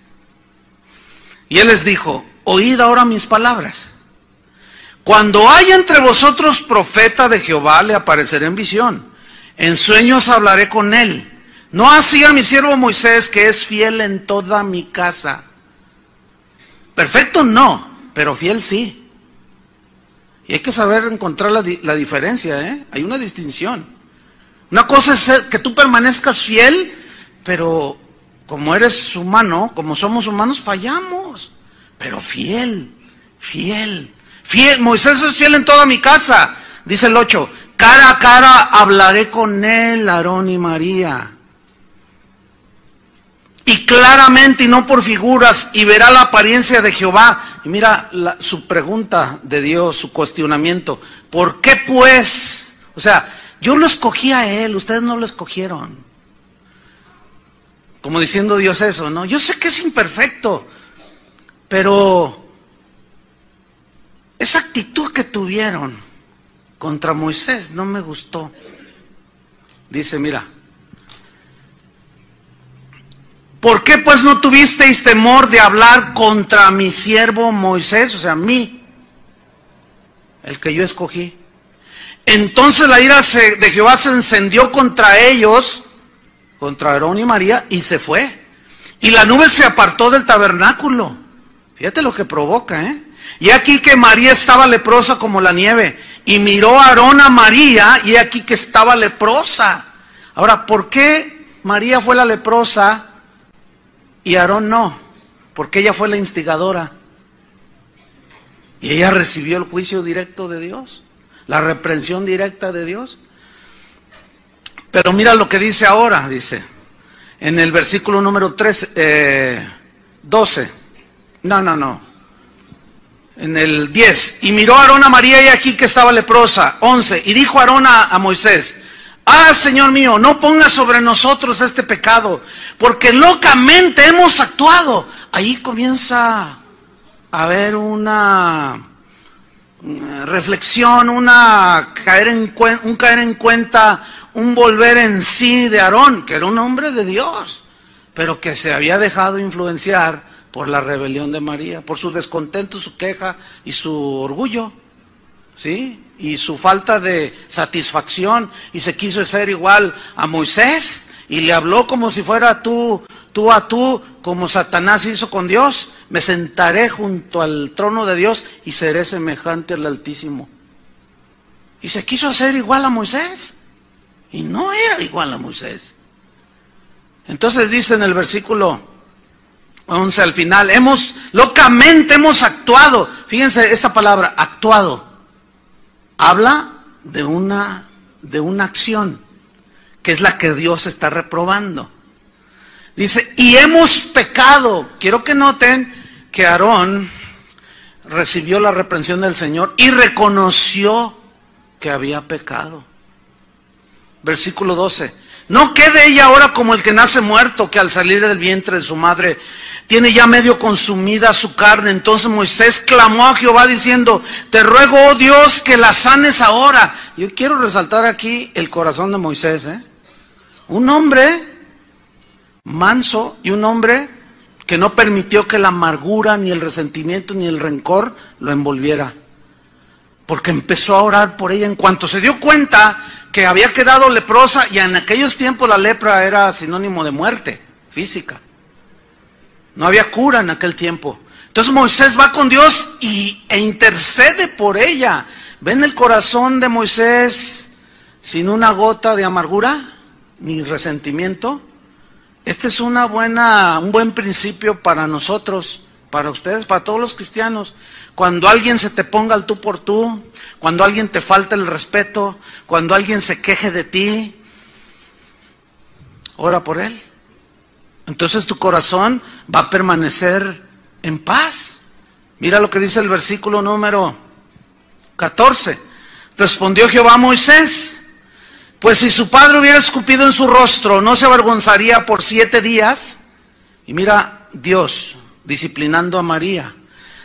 Y él les dijo, oíd ahora mis palabras. Cuando haya entre vosotros profeta de Jehová, le apareceré en visión. En sueños hablaré con él. No así a mi siervo Moisés, que es fiel en toda mi casa. Perfecto no, pero fiel sí. Y hay que saber encontrar la, la diferencia, ¿eh? Hay una distinción. Una cosa es que tú permanezcas fiel, pero como eres humano, como somos humanos, fallamos. Pero fiel, fiel. Fiel, Moisés es fiel en toda mi casa. Dice el 8, cara a cara hablaré con él, Aarón y María. Y claramente y no por figuras, y verá la apariencia de Jehová. Y mira su pregunta de Dios, su cuestionamiento. ¿Por qué pues? O sea, yo lo escogí a él, ustedes no lo escogieron. Como diciendo Dios eso, ¿no? Yo sé que es imperfecto, pero esa actitud que tuvieron contra Moisés no me gustó. Dice, mira, ¿por qué pues no tuvisteis temor de hablar contra mi siervo Moisés, o sea, mí, el que yo escogí? Entonces la ira de Jehová se encendió contra ellos, contra Aarón y María, y se fue. Y la nube se apartó del tabernáculo. Fíjate lo que provoca, ¿eh? Y aquí que María estaba leprosa como la nieve. Y miró Aarón a María y aquí que estaba leprosa. Ahora, ¿por qué María fue la leprosa y Aarón no? Porque ella fue la instigadora. Y ella recibió el juicio directo de Dios, la reprensión directa de Dios. Pero mira lo que dice ahora, dice, en el versículo número 13, 12. Eh, no, no, no en el 10, y miró Aarón a María y aquí que estaba leprosa, 11, y dijo Aarón a, a Moisés, ah, Señor mío, no pongas sobre nosotros este pecado, porque locamente hemos actuado. Ahí comienza a haber una reflexión, una caer en, un caer en cuenta, un volver en sí de Aarón, que era un hombre de Dios, pero que se había dejado influenciar por la rebelión de María, por su descontento, su queja y su orgullo, ¿sí? Y su falta de satisfacción y se quiso ser igual a Moisés y le habló como si fuera tú, tú a tú, como Satanás hizo con Dios. Me sentaré junto al trono de Dios y seré semejante al Altísimo. Y se quiso hacer igual a Moisés. Y no era igual a Moisés. Entonces dice en el versículo 11 al final, hemos, locamente hemos actuado. Fíjense esta palabra, actuado. Habla de una, de una acción, que es la que Dios está reprobando. Dice, y hemos pecado. Quiero que noten que Aarón recibió la reprensión del Señor y reconoció que había pecado. Versículo 12. No quede ella ahora como el que nace muerto, que al salir del vientre de su madre tiene ya medio consumida su carne. Entonces Moisés clamó a Jehová diciendo, te ruego, oh Dios, que la sanes ahora. Yo quiero resaltar aquí el corazón de Moisés. ¿eh? Un hombre manso y un hombre que no permitió que la amargura, ni el resentimiento, ni el rencor lo envolviera. Porque empezó a orar por ella en cuanto se dio cuenta que había quedado leprosa y en aquellos tiempos la lepra era sinónimo de muerte física. No había cura en aquel tiempo. Entonces Moisés va con Dios y, e intercede por ella. ¿Ven el corazón de Moisés sin una gota de amargura ni resentimiento? Este es una buena, un buen principio para nosotros, para ustedes, para todos los cristianos. Cuando alguien se te ponga al tú por tú, cuando alguien te falta el respeto, cuando alguien se queje de ti, ora por él. Entonces tu corazón va a permanecer en paz. Mira lo que dice el versículo número 14. Respondió Jehová a Moisés, pues si su padre hubiera escupido en su rostro, no se avergonzaría por siete días. Y mira Dios disciplinando a María.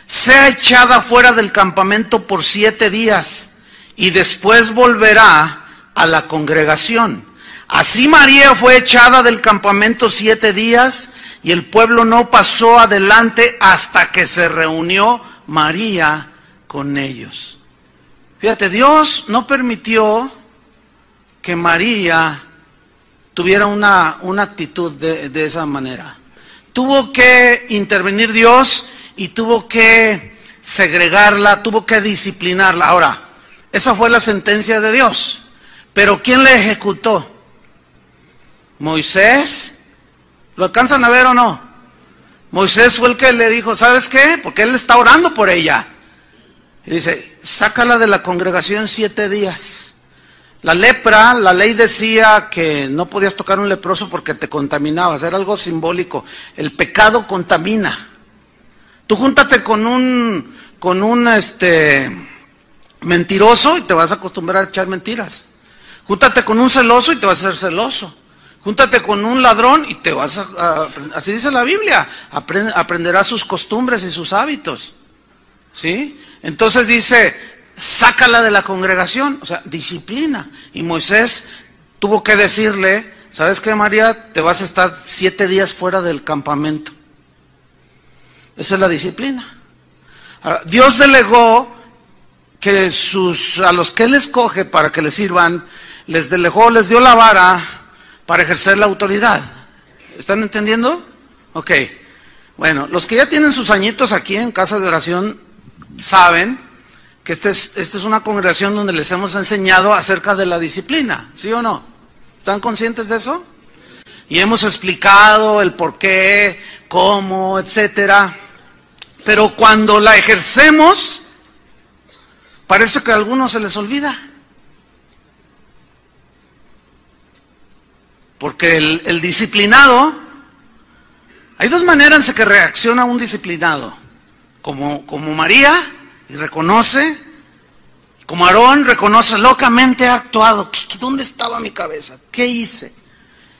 Sea echada fuera del campamento por siete días y después volverá a la congregación. Así María fue echada del campamento siete días y el pueblo no pasó adelante hasta que se reunió María con ellos. Fíjate, Dios no permitió que María tuviera una, una actitud de, de esa manera. Tuvo que intervenir Dios y tuvo que segregarla, tuvo que disciplinarla. Ahora, esa fue la sentencia de Dios. Pero ¿quién la ejecutó? Moisés. ¿Lo alcanzan a ver o no? Moisés fue el que le dijo, ¿sabes qué? Porque él está orando por ella. Y dice, sácala de la congregación siete días. La lepra, la ley decía que no podías tocar un leproso porque te contaminabas, era algo simbólico. El pecado contamina. Tú júntate con un, con un este, mentiroso y te vas a acostumbrar a echar mentiras. Júntate con un celoso y te vas a ser celoso. Júntate con un ladrón y te vas a, así dice la Biblia, aprenderás sus costumbres y sus hábitos. ¿Sí? Entonces dice, sácala de la congregación, o sea, disciplina. Y Moisés tuvo que decirle, ¿sabes qué, María? Te vas a estar siete días fuera del campamento. Esa es la disciplina. Dios delegó que sus, a los que Él escoge para que le sirvan, les delegó, les dio la vara para ejercer la autoridad. ¿Están entendiendo? Ok. Bueno, los que ya tienen sus añitos aquí en casa de oración saben que esta es, este es una congregación donde les hemos enseñado acerca de la disciplina, ¿sí o no? ¿Están conscientes de eso? Y hemos explicado el por qué, cómo, etcétera. Pero cuando la ejercemos, parece que a algunos se les olvida. Porque el, disciplinado, hay dos maneras en que reacciona un disciplinado. Como, como María, y reconoce, como Aarón reconoce, locamente ha actuado. ¿Dónde estaba mi cabeza? ¿Qué hice?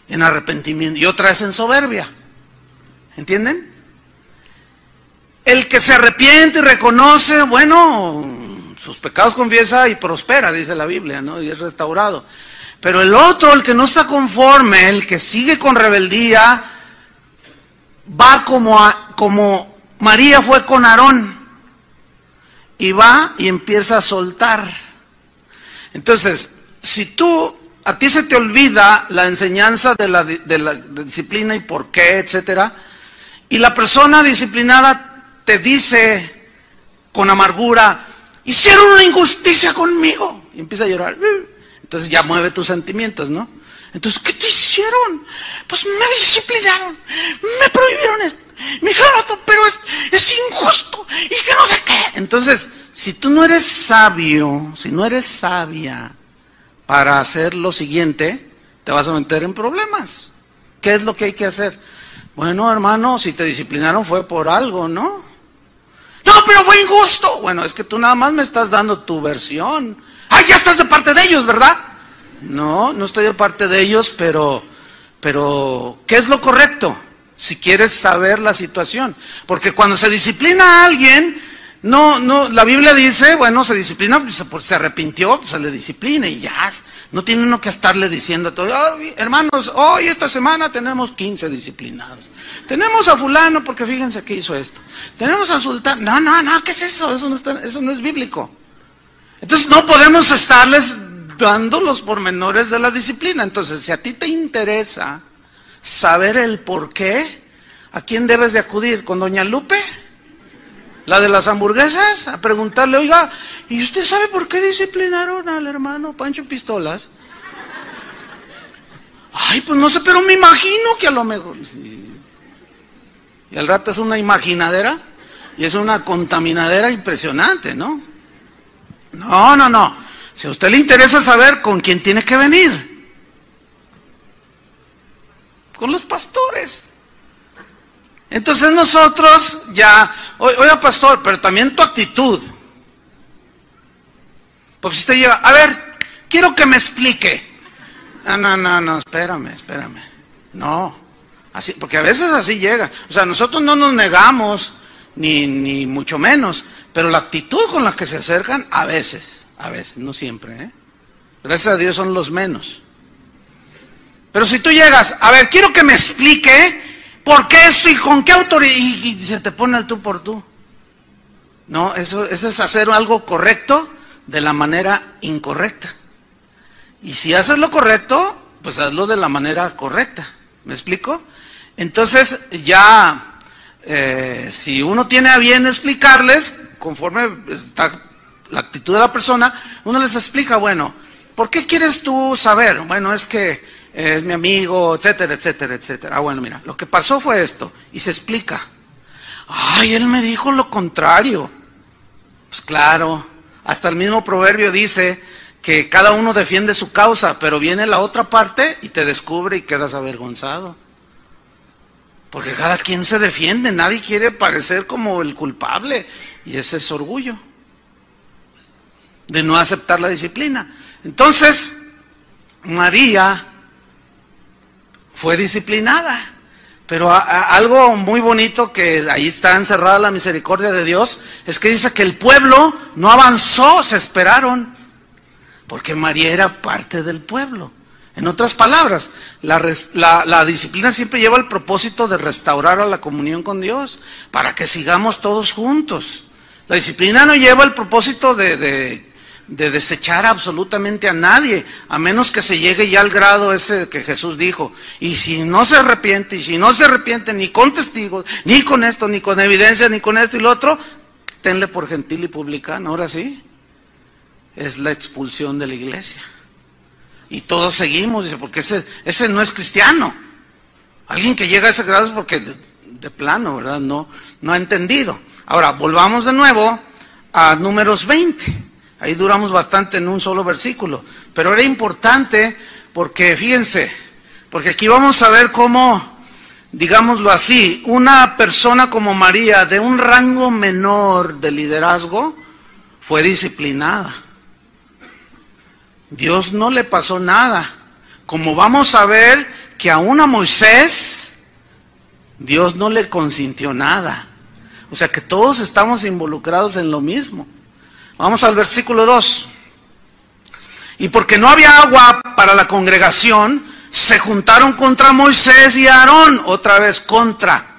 En arrepentimiento. Y otra es en soberbia. ¿Entienden? El que se arrepiente y reconoce, bueno, sus pecados confiesa y prospera, dice la Biblia, ¿no? Y es restaurado. Pero el otro, el que no está conforme, el que sigue con rebeldía, va como, como María fue con Aarón. Y va y empieza a soltar. Entonces, si tú, a ti se te olvida la enseñanza de la, de la disciplina y por qué, etcétera, y la persona disciplinada te dice con amargura, hicieron una injusticia conmigo, y empieza a llorar. Entonces ya mueve tus sentimientos, ¿no? Entonces, ¿qué te hicieron? Pues me disciplinaron, me prohibieron esto, me dijeron pero es, es injusto y que no sé qué. Entonces, si tú no eres sabio, si no eres sabia para hacer lo siguiente, te vas a meter en problemas. ¿Qué es lo que hay que hacer? Bueno, hermano, si te disciplinaron fue por algo, ¿no? No, pero fue injusto. Bueno, es que tú nada más me estás dando tu versión. Ah, ya estás de parte de ellos, ¿verdad? No, no estoy de parte de ellos, pero, pero, ¿qué es lo correcto? Si quieres saber la situación. Porque cuando se disciplina a alguien, no, no, la Biblia dice, bueno, se disciplina, pues, pues se arrepintió, pues se le disciplina y ya. No tiene uno que estarle diciendo todo, hermanos, hoy esta semana tenemos 15 disciplinados. Tenemos a fulano porque fíjense que hizo esto. Tenemos a sultán. No, no, no, ¿qué es eso? Eso no, está, eso no es bíblico. Entonces no podemos estarles dando los pormenores de la disciplina. Entonces, si a ti te interesa saber el por qué, ¿a quién debes de acudir? ¿Con doña Lupe? ¿La de las hamburguesas? A preguntarle, oiga, ¿y usted sabe por qué disciplinaron al hermano Pancho Pistolas? Ay, pues no sé, pero me imagino que a lo mejor... Y al rato es una imaginadera y es una contaminadera impresionante, ¿no? No, no, no. Si a usted le interesa saber con quién tiene que venir, con los pastores. Entonces nosotros ya, oiga pastor, pero también tu actitud. Porque si usted llega, a ver, quiero que me explique. No, no, no, no, espérame, espérame. No, así, porque a veces así llega. O sea, nosotros no nos negamos, ni, ni mucho menos, pero la actitud con la que se acercan, a veces, a veces, no siempre, ¿eh? Gracias a Dios son los menos. Pero si tú llegas, a ver, quiero que me explique por qué esto y con qué autoridad, y, se te pone el tú por tú. No, eso, eso es hacer algo correcto de la manera incorrecta. Y si haces lo correcto, pues hazlo de la manera correcta. ¿Me explico? Entonces ya, eh, si uno tiene a bien explicarles, conforme está la actitud de la persona, uno les explica, bueno, ¿por qué quieres tú saber? Bueno, es que es mi amigo, etcétera, etcétera, etcétera. Ah, bueno, mira, lo que pasó fue esto, y se explica. Ay, él me dijo lo contrario. Pues claro, hasta el mismo proverbio dice que cada uno defiende su causa, pero viene la otra parte y te descubre y quedas avergonzado. Porque cada quien se defiende, nadie quiere parecer como el culpable, y ese es orgullo de no aceptar la disciplina. Entonces, María fue disciplinada. Pero algo muy bonito que ahí está encerrada la misericordia de Dios es que dice que el pueblo no avanzó, se esperaron, porque María era parte del pueblo. En otras palabras, la, la, disciplina siempre lleva el propósito de restaurar a la comunión con Dios, para que sigamos todos juntos. La disciplina no lleva el propósito de de desechar absolutamente a nadie, a menos que se llegue ya al grado ese que Jesús dijo. Y si no se arrepiente, y si no se arrepiente ni con testigos, ni con esto, ni con evidencia, ni con esto y lo otro, tenle por gentil y publicano. Ahora sí, es la expulsión de la iglesia. Y todos seguimos, dice, porque ese, ese no es cristiano. Alguien que llega a ese grado es porque de, plano, ¿verdad? No, no ha entendido. Ahora, volvamos de nuevo a números 20. Ahí duramos bastante en un solo versículo. Pero era importante porque, fíjense, porque aquí vamos a ver cómo, digámoslo así, una persona como María de un rango menor de liderazgo fue disciplinada. Dios no le pasó nada. Como vamos a ver que aún a Moisés, Dios no le consintió nada. O sea que todos estamos involucrados en lo mismo. Vamos al versículo 2. Y porque no había agua para la congregación, se juntaron contra Moisés y Aarón, otra vez contra.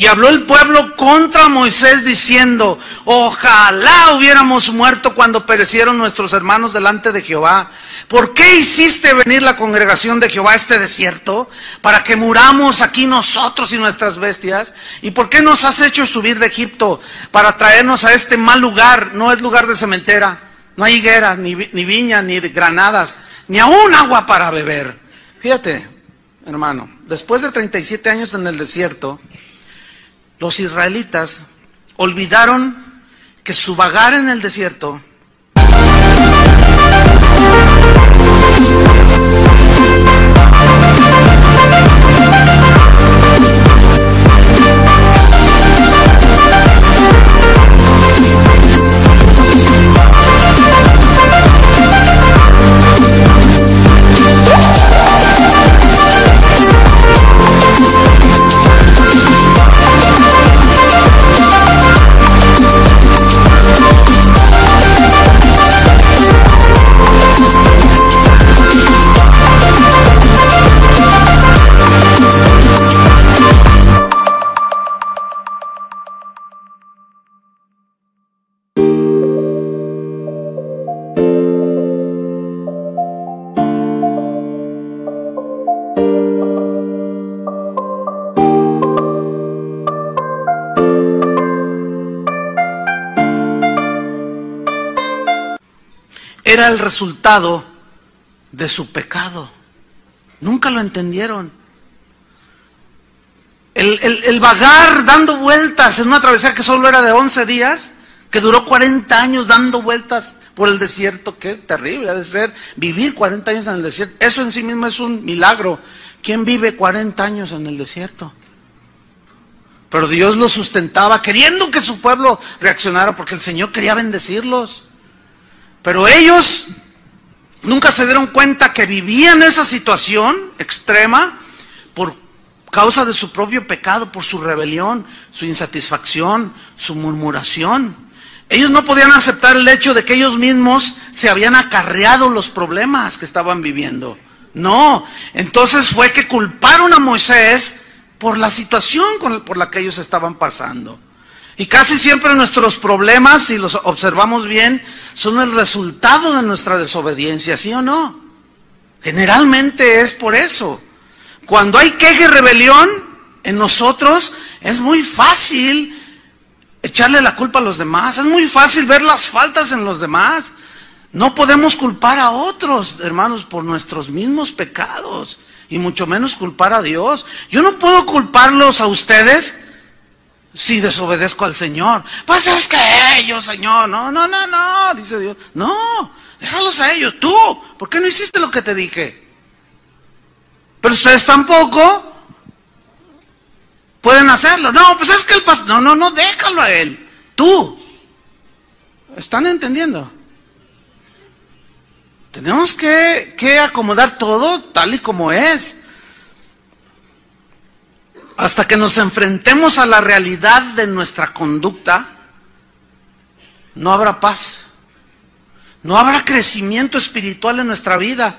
Y habló el pueblo contra Moisés diciendo, ojalá hubiéramos muerto cuando perecieron nuestros hermanos delante de Jehová. ¿Por qué hiciste venir la congregación de Jehová a este desierto? Para que muramos aquí nosotros y nuestras bestias. ¿Y por qué nos has hecho subir de Egipto para traernos a este mal lugar? No es lugar de cementera, no hay higueras, ni, ni viña, ni granadas, ni aún agua para beber. Fíjate, hermano, después de 37 años en el desierto, los israelitas olvidaron que su vagar en el desierto resultado de su pecado. Nunca lo entendieron. El, vagar dando vueltas en una travesía que solo era de 11 días, que duró 40 años dando vueltas por el desierto, qué terrible ha de ser vivir 40 años en el desierto. Eso en sí mismo es un milagro. ¿Quién vive 40 años en el desierto? Pero Dios lo sustentaba queriendo que su pueblo reaccionara porque el Señor quería bendecirlos. Pero ellos nunca se dieron cuenta que vivían esa situación extrema por causa de su propio pecado, por su rebelión, su insatisfacción, su murmuración. Ellos no podían aceptar el hecho de que ellos mismos se habían acarreado los problemas que estaban viviendo. No, entonces fue que culparon a Moisés por la situación por la que ellos estaban pasando. Y casi siempre nuestros problemas, si los observamos bien, son el resultado de nuestra desobediencia, ¿sí o no? Generalmente es por eso. Cuando hay queja y rebelión en nosotros, es muy fácil echarle la culpa a los demás, es muy fácil ver las faltas en los demás. No podemos culpar a otros, hermanos, por nuestros mismos pecados y mucho menos culpar a Dios. Yo no puedo culparlos a ustedes si desobedezco al Señor. Pues es que ellos, Señor, no, no, no, no, dice Dios. No, déjalos a ellos. Tú, ¿por qué no hiciste lo que te dije? Pero ustedes tampoco pueden hacerlo. No, pues es que el pastor, no, no, no, déjalo a él. Tú. ¿Están entendiendo? Tenemos que, que acomodar todo tal y como es. Hasta que nos enfrentemos a la realidad de nuestra conducta, no habrá paz. No habrá crecimiento espiritual en nuestra vida.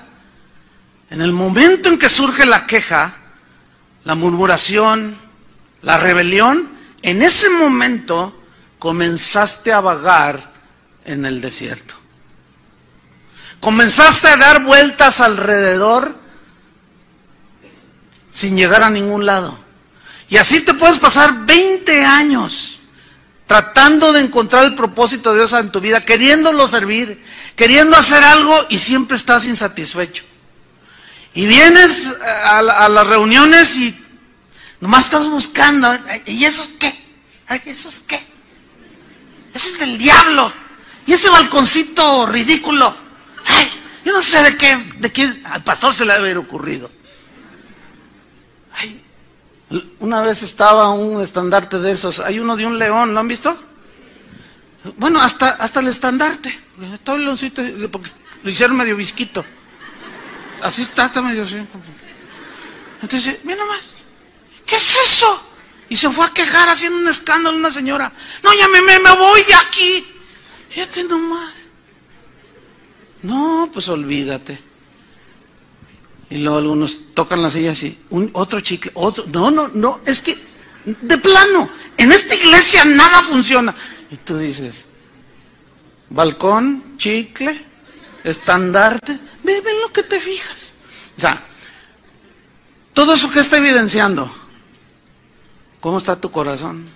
En el momento en que surge la queja, la murmuración, la rebelión, en ese momento comenzaste a vagar en el desierto. Comenzaste a dar vueltas alrededor sin llegar a ningún lado. Y así te puedes pasar 20 años tratando de encontrar el propósito de Dios en tu vida, queriéndolo servir, queriendo hacer algo y siempre estás insatisfecho. Y vienes a, las reuniones y nomás estás buscando, ¿y eso qué? ¿Eso es qué? Eso es del diablo. Y ese balconcito ridículo. Ay, yo no sé de qué, de quién, al pastor se le debe haber ocurrido. Ay, una vez estaba un estandarte de esos, hay uno de un león, ¿lo han visto? Bueno, hasta, hasta el estandarte. Estaba el leoncito, porque lo hicieron medio visquito. Así está, está medio así. Entonces, mira nomás, ¿qué es eso? Y se fue a quejar haciendo un escándalo una señora. No, ya me, me, me voy de aquí. Fíjate nomás. No, pues olvídate. Y luego algunos tocan la silla así, un, otro chicle, otro. No, no, no, es que de plano, en esta iglesia nada funciona. Y tú dices, balcón, chicle, estandarte, ve, ve lo que te fijas. O sea, todo eso que está evidenciando, ¿cómo está tu corazón?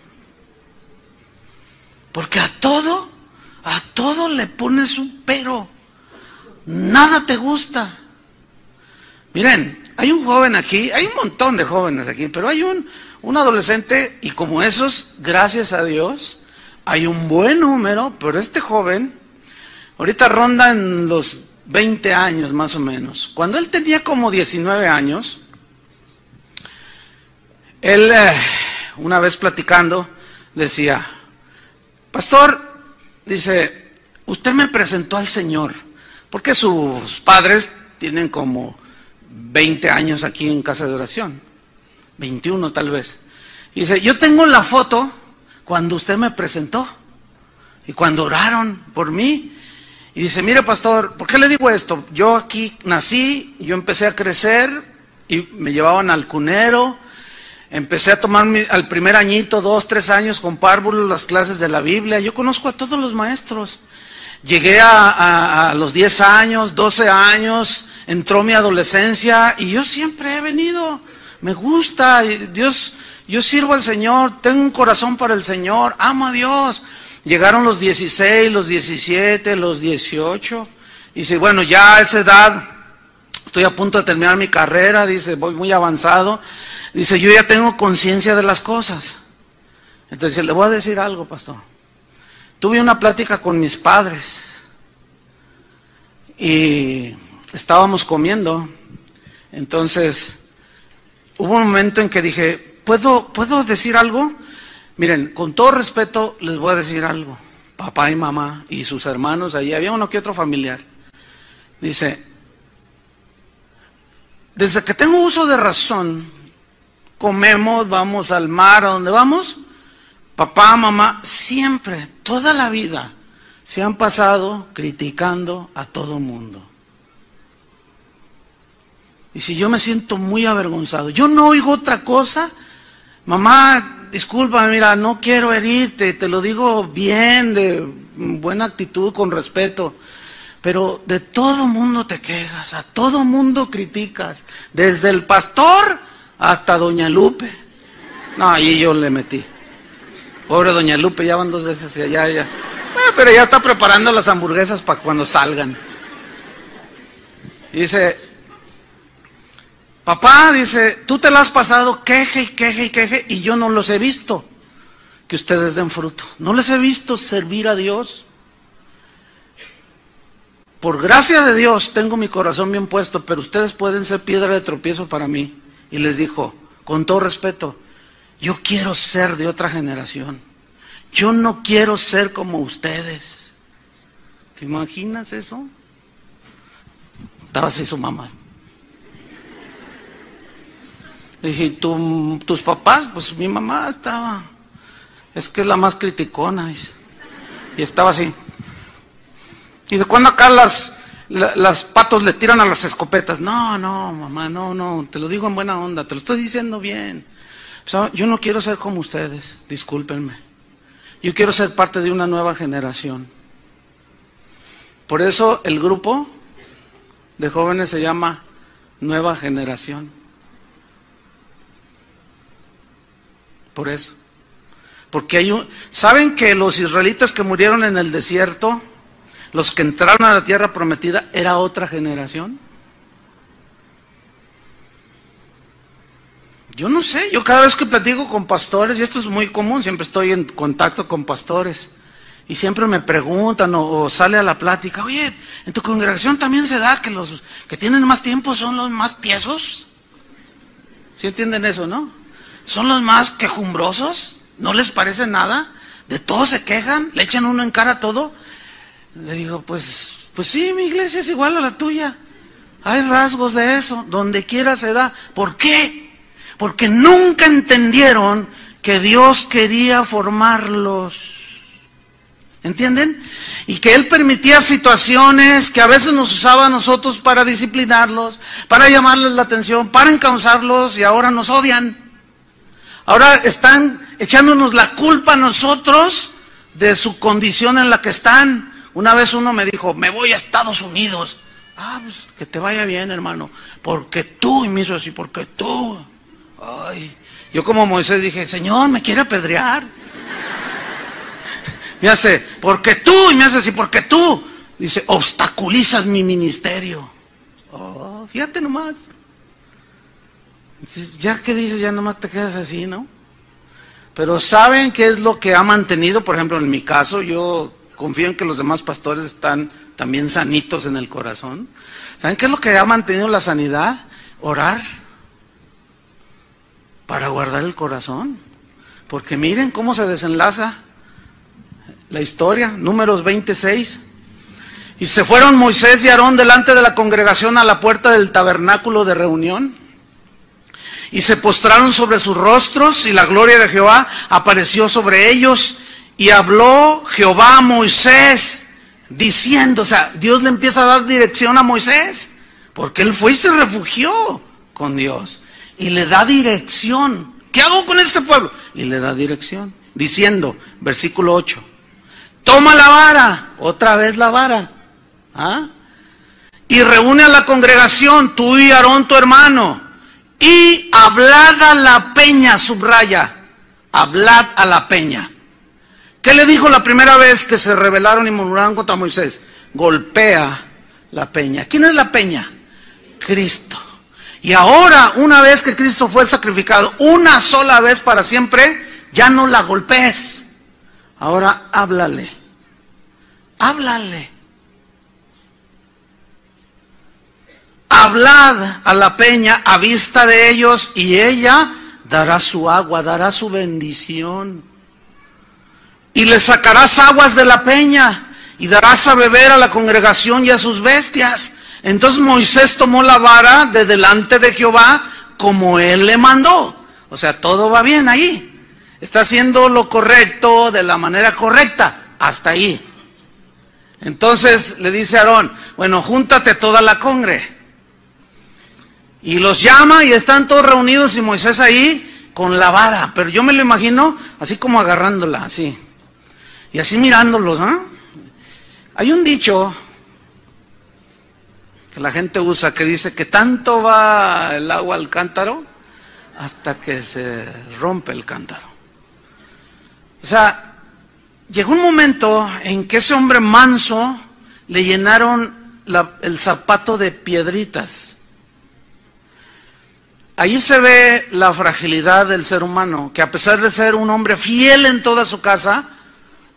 Porque a todo, a todo le pones un pero. Nada te gusta. Miren, hay un joven aquí, hay un montón de jóvenes aquí, pero hay un, adolescente y como esos, gracias a Dios, hay un buen número, pero este joven, ahorita ronda en los 20 años más o menos. Cuando él tenía como 19 años, él, eh, una vez platicando, decía, pastor, dice, usted me presentó al Señor. Porque sus padres tienen como 20 años aquí en casa de oración, 21 tal vez. Y dice, yo tengo la foto cuando usted me presentó y cuando oraron por mí. Y dice, mire pastor, ¿por qué le digo esto? Yo aquí nací, yo empecé a crecer y me llevaban al cunero, empecé a tomar al primer añito, dos, tres años con párvulos las clases de la Biblia. Yo conozco a todos los maestros. Llegué a, los 10 años, 12 años, entró mi adolescencia y yo siempre he venido. Me gusta, Dios, yo sirvo al Señor, tengo un corazón para el Señor, amo a Dios. Llegaron los 16, los 17, los 18. Y dice, bueno, ya a esa edad estoy a punto de terminar mi carrera, dice, voy muy avanzado. Dice, yo ya tengo conciencia de las cosas. Entonces, le voy a decir algo, pastor. Tuve una plática con mis padres y estábamos comiendo. Entonces, hubo un momento en que dije, ¿puedo, ¿puedo decir algo? Miren, con todo respeto les voy a decir algo. Papá y mamá y sus hermanos, ahí había uno que otro familiar. Dice, desde que tengo uso de razón, comemos, vamos al mar, a donde vamos, papá, mamá, siempre, toda la vida, se han pasado criticando a todo mundo. Y si yo me siento muy avergonzado, yo no oigo otra cosa. Mamá, disculpa, mira, no quiero herirte, te lo digo bien, de buena actitud, con respeto. Pero de todo mundo te quejas, a todo mundo criticas, desde el pastor hasta Doña Lupe. No, ahí yo le metí. Pobre Doña Lupe, ya van dos veces y allá, ya. Ah, pero ya está preparando las hamburguesas para cuando salgan. Dice, papá, dice, tú te la has pasado queje y queje y queje y yo no los he visto que ustedes den fruto. No les he visto servir a Dios. Por gracia de Dios tengo mi corazón bien puesto, pero ustedes pueden ser piedra de tropiezo para mí. Y les dijo, con todo respeto, yo quiero ser de otra generación. Yo no quiero ser como ustedes. ¿Te imaginas eso? Estaba así su mamá. Dije, ¿tú, tus papás? Pues mi mamá estaba. Es que es la más criticona. Y estaba así. ¿Y de cuándo acá las, las patos le tiran a las escopetas? No, no, mamá, no, no. Te lo digo en buena onda. Te lo estoy diciendo bien. yo no quiero ser como ustedes. Discúlpenme. Yo quiero ser parte de una nueva generación. Por eso el grupo de jóvenes se llama Nueva Generación. Por eso. Porque hay un... ¿Saben que los israelitas que murieron en el desierto, los que entraron a la tierra prometida, era otra generación? Yo no sé, yo cada vez que platico con pastores, y esto es muy común, siempre estoy en contacto con pastores, y siempre me preguntan o, sale a la plática, oye, ¿en tu congregación también se da que los que tienen más tiempo son los más tiesos? ¿Sí entienden eso, no? ¿Son los más quejumbrosos? ¿No les parece nada? ¿De todo se quejan? ¿Le echan uno en cara todo? Le digo, pues, pues sí, mi iglesia es igual a la tuya. Hay rasgos de eso, donde quiera se da. ¿Por qué? porque nunca entendieron que Dios quería formarlos. ¿Entienden? Y que Él permitía situaciones que a veces nos usaba a nosotros para disciplinarlos, para llamarles la atención, para encauzarlos y ahora nos odian. Ahora están echándonos la culpa a nosotros de su condición en la que están. Una vez uno me dijo, me voy a Estados Unidos. Ah, pues que te vaya bien, hermano. Porque tú, y me hizo así, porque tú. Ay, yo como Moisés dije, Señor, me quiere apedrear. Me hace, porque tú, y me hace así, porque tú. Dice, obstaculizas mi ministerio. Oh, fíjate nomás. Ya que dices, ya nomás te quedas así, ¿no? Pero ¿saben qué es lo que ha mantenido? Por ejemplo, en mi caso, yo confío en que los demás pastores están también sanitos en el corazón. ¿Saben qué es lo que ha mantenido la sanidad? Orar para guardar el corazón. Porque miren cómo se desenlaza la historia, números 26. Y se fueron Moisés y Aarón delante de la congregación a la puerta del tabernáculo de reunión. Y se postraron sobre sus rostros y la gloria de Jehová apareció sobre ellos. Y habló Jehová a Moisés diciendo, o sea, Dios le empieza a dar dirección a Moisés, porque él fue y se refugió con Dios y le da dirección. ¿Qué hago con este pueblo? Y le da dirección, diciendo, versículo 8, toma la vara, otra vez la vara, ¿ah? y reúne a la congregación, tú y Aarón tu hermano, y hablad a la peña, subraya, hablad a la peña. ¿Qué le dijo la primera vez que se rebelaron y murmuraron contra Moisés? Golpea la peña. ¿Quién es la peña? Cristo. Y ahora, una vez que Cristo fue sacrificado, una sola vez para siempre, ya no la golpees. Ahora háblale. Háblale. Hablad a la peña a vista de ellos y ella dará su agua, dará su bendición. Y le sacarás aguas de la peña y darás a beber a la congregación y a sus bestias. Entonces Moisés tomó la vara de delante de Jehová como él le mandó. O sea, todo va bien ahí. Está haciendo lo correcto de la manera correcta. Hasta ahí. Entonces le dice a Aarón, bueno, júntate toda la congre. Y los llama y están todos reunidos y Moisés ahí con la vara. Pero yo me lo imagino así como agarrándola, así. Y así mirándolos, ¿no? Hay un dicho que la gente usa que dice que tanto va el agua al cántaro hasta que se rompe el cántaro. O sea, llegó un momento en que ese hombre manso le llenaron el zapato de piedritas. Ahí se ve la fragilidad del ser humano, que a pesar de ser un hombre fiel en toda su casa,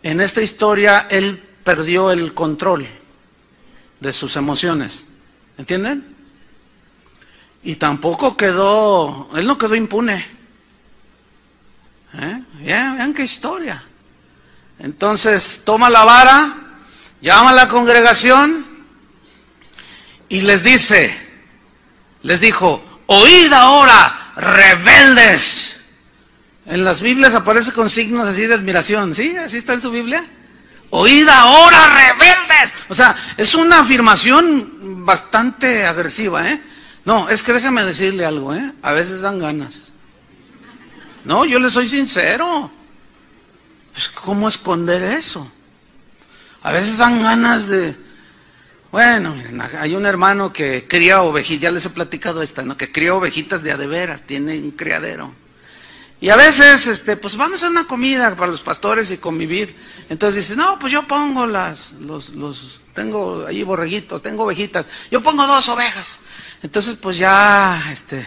en esta historia él perdió el control de sus emociones. ¿Entienden? Y tampoco quedó, él no quedó impune. ¿Eh? Vean, qué historia. Entonces toma la vara, llama a la congregación y les dice, les dijo, oíd ahora, rebeldes. En las Biblias aparece con signos así de admiración, ¿sí? ¿Así está en su Biblia? Oíd ahora, rebeldes. O sea, es una afirmación bastante agresiva, ¿eh? No, es que déjame decirle algo, ¿eh? A veces dan ganas. No, yo le soy sincero. Pues, ¿Cómo esconder eso? A veces dan ganas de... Bueno, miren, hay un hermano que cría ovejitas, ya les he platicado esta, ¿no? Que cría ovejitas de adeveras, tiene un criadero. Y a veces, este, pues vamos a una comida para los pastores y convivir. Entonces dice, no, pues yo pongo las, los, los, tengo ahí borreguitos, tengo ovejitas, yo pongo dos ovejas. Entonces, pues ya, este,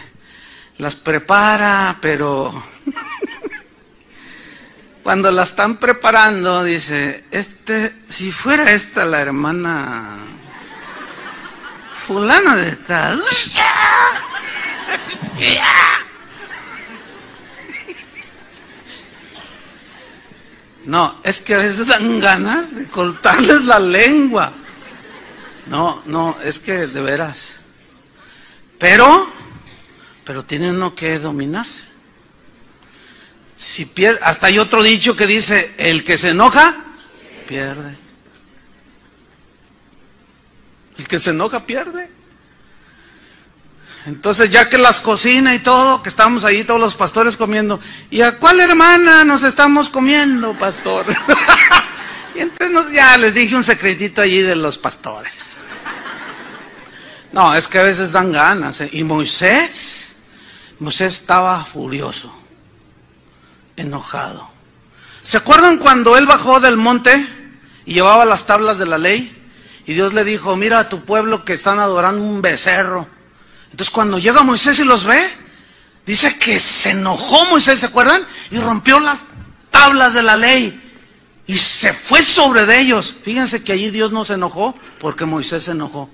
las prepara, pero cuando la están preparando, dice, este, si fuera esta la hermana fulana de tal. No, es que a veces dan ganas de cortarles la lengua. No, no, es que de veras. Pero, pero tiene uno que dominarse. Si pierde, hasta hay otro dicho que dice, el que se enoja, pierde. El que se enoja, pierde. Entonces, ya que las cocina y todo, que estamos ahí todos los pastores comiendo, ¿y a cuál hermana nos estamos comiendo, pastor? y entonces ya les dije un secretito allí de los pastores. No, es que a veces dan ganas. ¿eh? Y Moisés, Moisés estaba furioso, enojado. ¿Se acuerdan cuando él bajó del monte y llevaba las tablas de la ley? Y Dios le dijo, mira a tu pueblo que están adorando un becerro. Entonces cuando llega Moisés y los ve, dice que se enojó Moisés, ¿se acuerdan? Y rompió las tablas de la ley y se fue sobre de ellos. Fíjense que allí Dios no se enojó porque Moisés se enojó.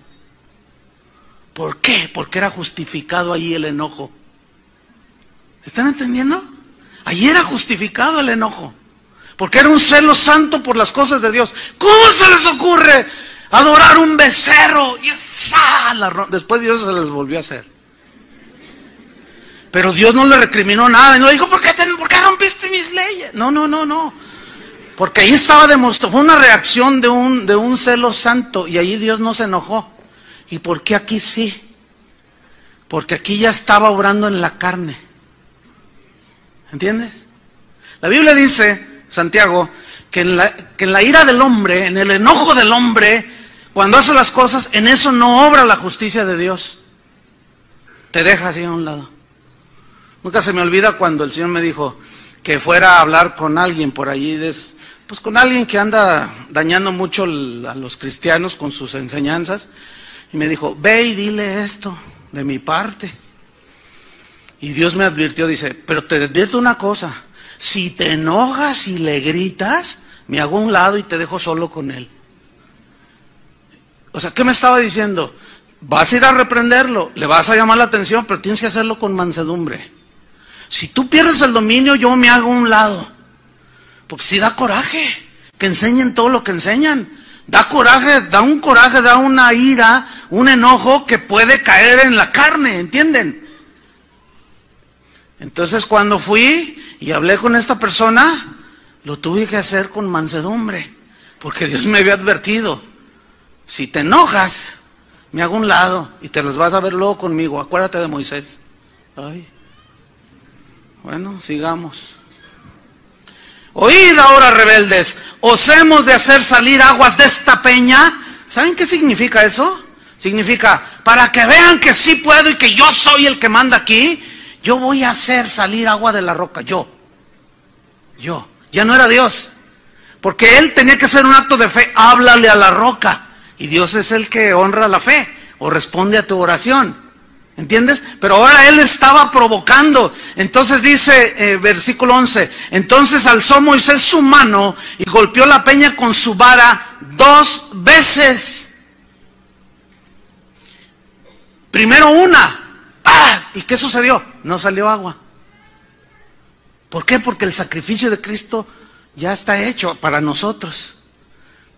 ¿Por qué? Porque era justificado allí el enojo. ¿Están entendiendo? Allí era justificado el enojo. Porque era un celo santo por las cosas de Dios. ¿Cómo se les ocurre adorar un becerro. Y después Dios se les volvió a hacer. Pero Dios no le recriminó nada. Y no le dijo, ¿por qué, ¿por rompiste mis leyes? No, no, no, no. Porque ahí estaba demostrado, fue una reacción de un, de un celo santo. Y ahí Dios no se enojó. ¿Y por qué aquí sí? Porque aquí ya estaba obrando en la carne. ¿Entiendes? La Biblia dice, Santiago, que en, la, que en la ira del hombre, en el enojo del hombre, cuando hace las cosas, en eso no obra la justicia de Dios. Te deja así a un lado. Nunca se me olvida cuando el Señor me dijo que fuera a hablar con alguien por allí, pues con alguien que anda dañando mucho a los cristianos con sus enseñanzas. Y me dijo, ve y dile esto de mi parte. Y Dios me advirtió, dice, pero te advierto una cosa, si te enojas y le gritas, me hago a un lado y te dejo solo con él. O sea, ¿qué me estaba diciendo? Vas a ir a reprenderlo, le vas a llamar la atención, pero tienes que hacerlo con mansedumbre. Si tú pierdes el dominio, yo me hago a un lado. Porque si da coraje, que enseñen todo lo que enseñan. Da coraje, da un coraje, da una ira, un enojo que puede caer en la carne, ¿entienden? Entonces cuando fui y hablé con esta persona, lo tuve que hacer con mansedumbre, porque Dios me había advertido. Si te enojas, Me hago un lado y te los vas a ver luego conmigo. Acuérdate de Moisés. Ay. Bueno, sigamos. Oíd ahora, rebeldes, os hemos de hacer salir aguas de esta peña. ¿Saben qué significa eso? Significa, para que vean que sí puedo y que yo soy el que manda aquí, yo voy a hacer salir agua de la roca, yo. Yo. Ya no era Dios. Porque él tenía que hacer un acto de fe, háblale a la roca. Y Dios es el que honra la fe o responde a tu oración. ¿Entiendes? Pero ahora él estaba provocando. Entonces dice eh, versículo 11, entonces alzó Moisés su mano y golpeó la peña con su vara dos veces. Primero una. ¿Y qué sucedió? No salió agua. ¿Por qué? Porque el sacrificio de Cristo ya está hecho para nosotros.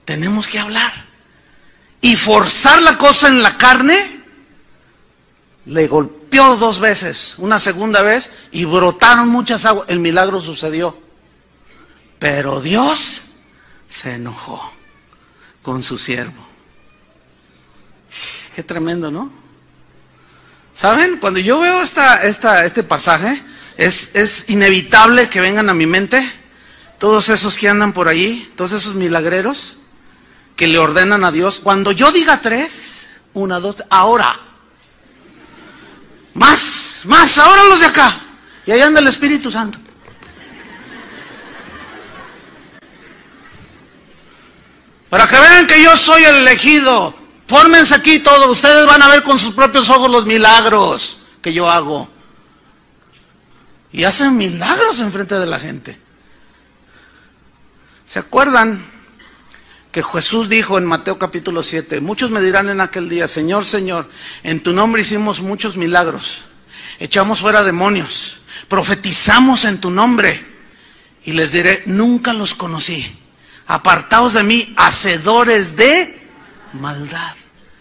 Tenemos que hablar. Y forzar la cosa en la carne, le golpeó dos veces, una segunda vez, y brotaron muchas aguas. El milagro sucedió. Pero Dios se enojó con su siervo. Qué tremendo, ¿no? ¿Saben? Cuando yo veo esta, esta, este pasaje, es, es inevitable que vengan a mi mente todos esos que andan por allí, todos esos milagreros que le ordenan a Dios. Cuando yo diga tres, una, dos, ahora. Más, más, ahora los de acá. Y ahí anda el Espíritu Santo. Para que vean que yo soy el elegido. Fórmense aquí todos. Ustedes van a ver con sus propios ojos los milagros que yo hago. Y hacen milagros en frente de la gente. ¿Se acuerdan que Jesús dijo en Mateo capítulo 7, muchos me dirán en aquel día, Señor, Señor, en tu nombre hicimos muchos milagros, echamos fuera demonios, profetizamos en tu nombre, y les diré, nunca los conocí, apartaos de mí, hacedores de maldad.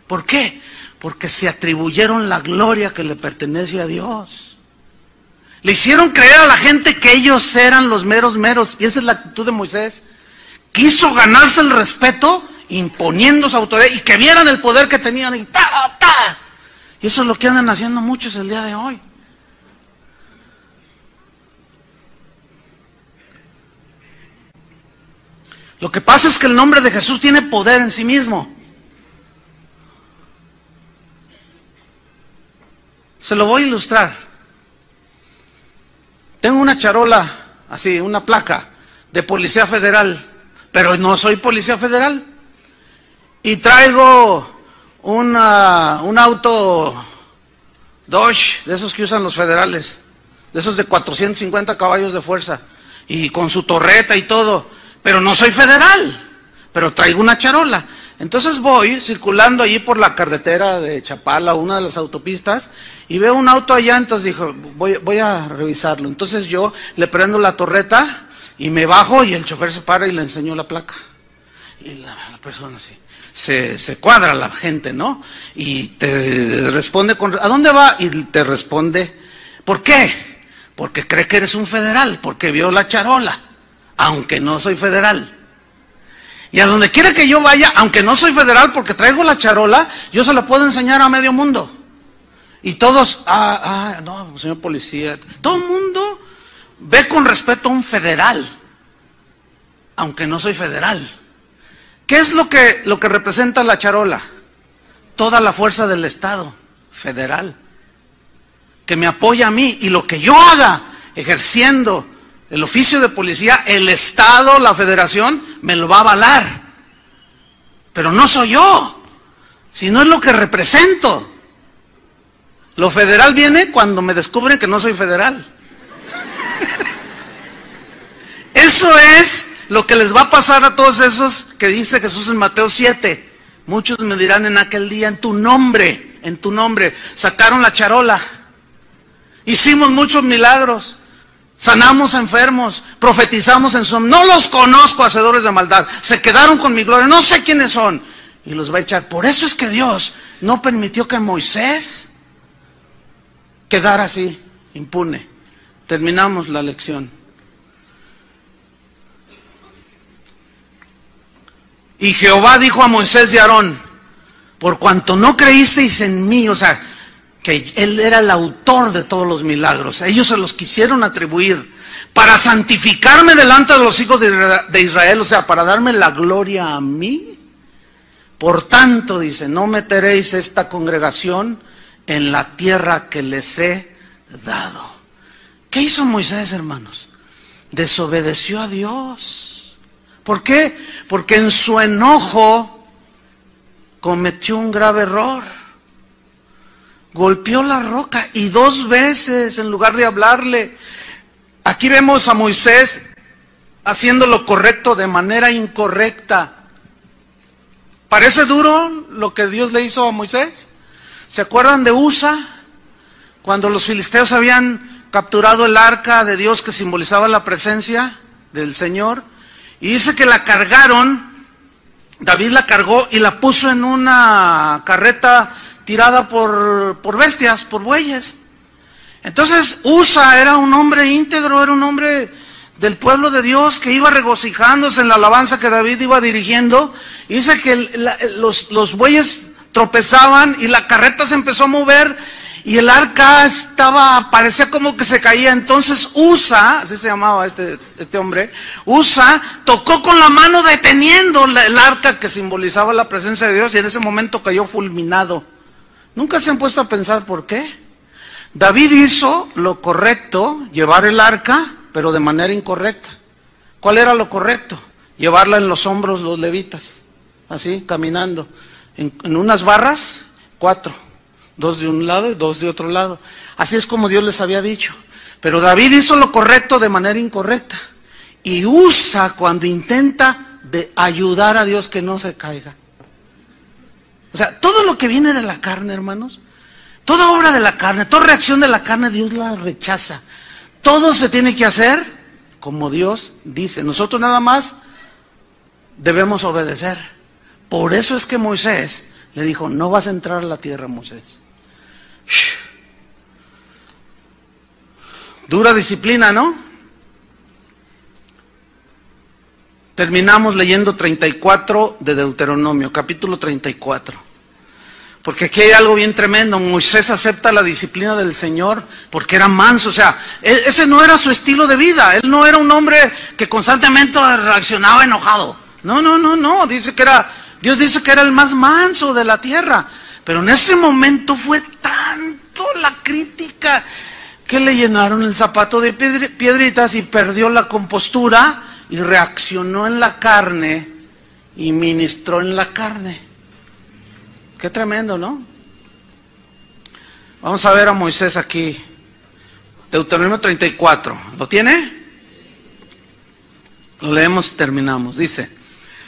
¿Por qué? Porque se atribuyeron la gloria que le pertenece a Dios. Le hicieron creer a la gente que ellos eran los meros meros. Y esa es la actitud de Moisés. Quiso ganarse el respeto imponiendo su autoridad y que vieran el poder que tenían. Y, ¡ta, y eso es lo que andan haciendo muchos el día de hoy. Lo que pasa es que el nombre de Jesús tiene poder en sí mismo. Se lo voy a ilustrar. Tengo una charola, así, una placa de policía federal, pero no soy policía federal. Y traigo una, un auto Dodge, de esos que usan los federales, de esos de 450 caballos de fuerza, y con su torreta y todo, pero no soy federal, pero traigo una charola. Entonces voy circulando allí por la carretera de Chapala, una de las autopistas, y veo un auto allá, entonces dijo, voy, voy a revisarlo. Entonces yo le prendo la torreta y me bajo y el chofer se para y le enseño la placa. Y la, persona así. Se, se, cuadra la gente, ¿no? Y te responde con, ¿a dónde va? Y te responde, ¿por qué? Porque cree que eres un federal, porque vio la charola, aunque no soy federal. Y a donde quiera que yo vaya, aunque no soy federal porque traigo la charola, yo se la puedo enseñar a medio mundo. Y todos, ah, ah, no, señor policía, todo el mundo ve con respeto a un federal, aunque no soy federal. ¿Qué es lo que, lo que representa la charola? Toda la fuerza del Estado federal, que me apoya a mí y lo que yo haga ejerciendo el oficio de policía, el Estado, la federación, me lo va a avalar. Pero no soy yo, sino es lo que represento. Lo federal viene cuando me descubren que no soy federal. Eso es lo que les va a pasar a todos esos que dice Jesús en Mateo 7. Muchos me dirán en aquel día, en tu nombre, en tu nombre, sacaron la charola. Hicimos muchos milagros. Sanamos enfermos, profetizamos en su No los conozco, hacedores de maldad. Se quedaron con mi gloria, no sé quiénes son. Y los va a echar. Por eso es que Dios no permitió que Moisés quedara así, impune. Terminamos la lección. Y Jehová dijo a Moisés y Aarón, por cuanto no creísteis en mí, o sea, que él era el autor de todos los milagros, ellos se los quisieron atribuir para santificarme delante de los hijos de Israel, o sea, para darme la gloria a mí. Por tanto, dice, no meteréis esta congregación en la tierra que les he dado. ¿Qué hizo Moisés, hermanos? Desobedeció a Dios. ¿Por qué? Porque en su enojo cometió un grave error. Golpeó la roca y dos veces en lugar de hablarle. Aquí vemos a Moisés haciendo lo correcto de manera incorrecta. ¿Parece duro lo que Dios le hizo a Moisés? ¿Se acuerdan de Usa? Cuando los filisteos habían capturado el arca de Dios que simbolizaba la presencia del Señor. Y dice que la cargaron, David la cargó y la puso en una carreta tirada por, por bestias, por bueyes. Entonces Usa era un hombre íntegro, era un hombre del pueblo de Dios que iba regocijándose en la alabanza que David iba dirigiendo. Y dice que los, los bueyes tropezaban y la carreta se empezó a mover y el arca estaba, parecía como que se caía. Entonces Usa, así se llamaba este, este hombre, Usa tocó con la mano deteniendo el arca que simbolizaba la presencia de Dios y en ese momento cayó fulminado. ¿Nunca se han puesto a pensar por qué? David hizo lo correcto, llevar el arca, pero de manera incorrecta. ¿Cuál era lo correcto? Llevarla en los hombros los levitas, así, caminando. En, unas barras, cuatro. Dos de un lado y dos de otro lado. Así es como Dios les había dicho. Pero David hizo lo correcto de manera incorrecta. Y usa cuando intenta de ayudar a Dios que no se caiga. O sea, todo lo que viene de la carne, hermanos, toda obra de la carne, toda reacción de la carne, Dios la rechaza. Todo se tiene que hacer como Dios dice. Nosotros nada más debemos obedecer. Por eso es que Moisés le dijo, no vas a entrar a la tierra, Moisés. Dura disciplina, ¿no? Terminamos leyendo 34 de Deuteronomio, capítulo 34. Porque aquí hay algo bien tremendo. Moisés acepta la disciplina del Señor porque era manso. O sea, e-, ese no era su estilo de vida. Él no era un hombre que constantemente reaccionaba enojado. No, no, no, no. Dice que era, Dios dice que era el más manso de la tierra. Pero en ese momento fue tanto la crítica que le llenaron el zapato de piedritas y perdió la compostura y reaccionó en la carne y ministró en la carne. Qué tremendo, ¿no? Vamos a ver a Moisés aquí. Deuteronomio 34. ¿Lo tiene? Lo leemos y terminamos. Dice,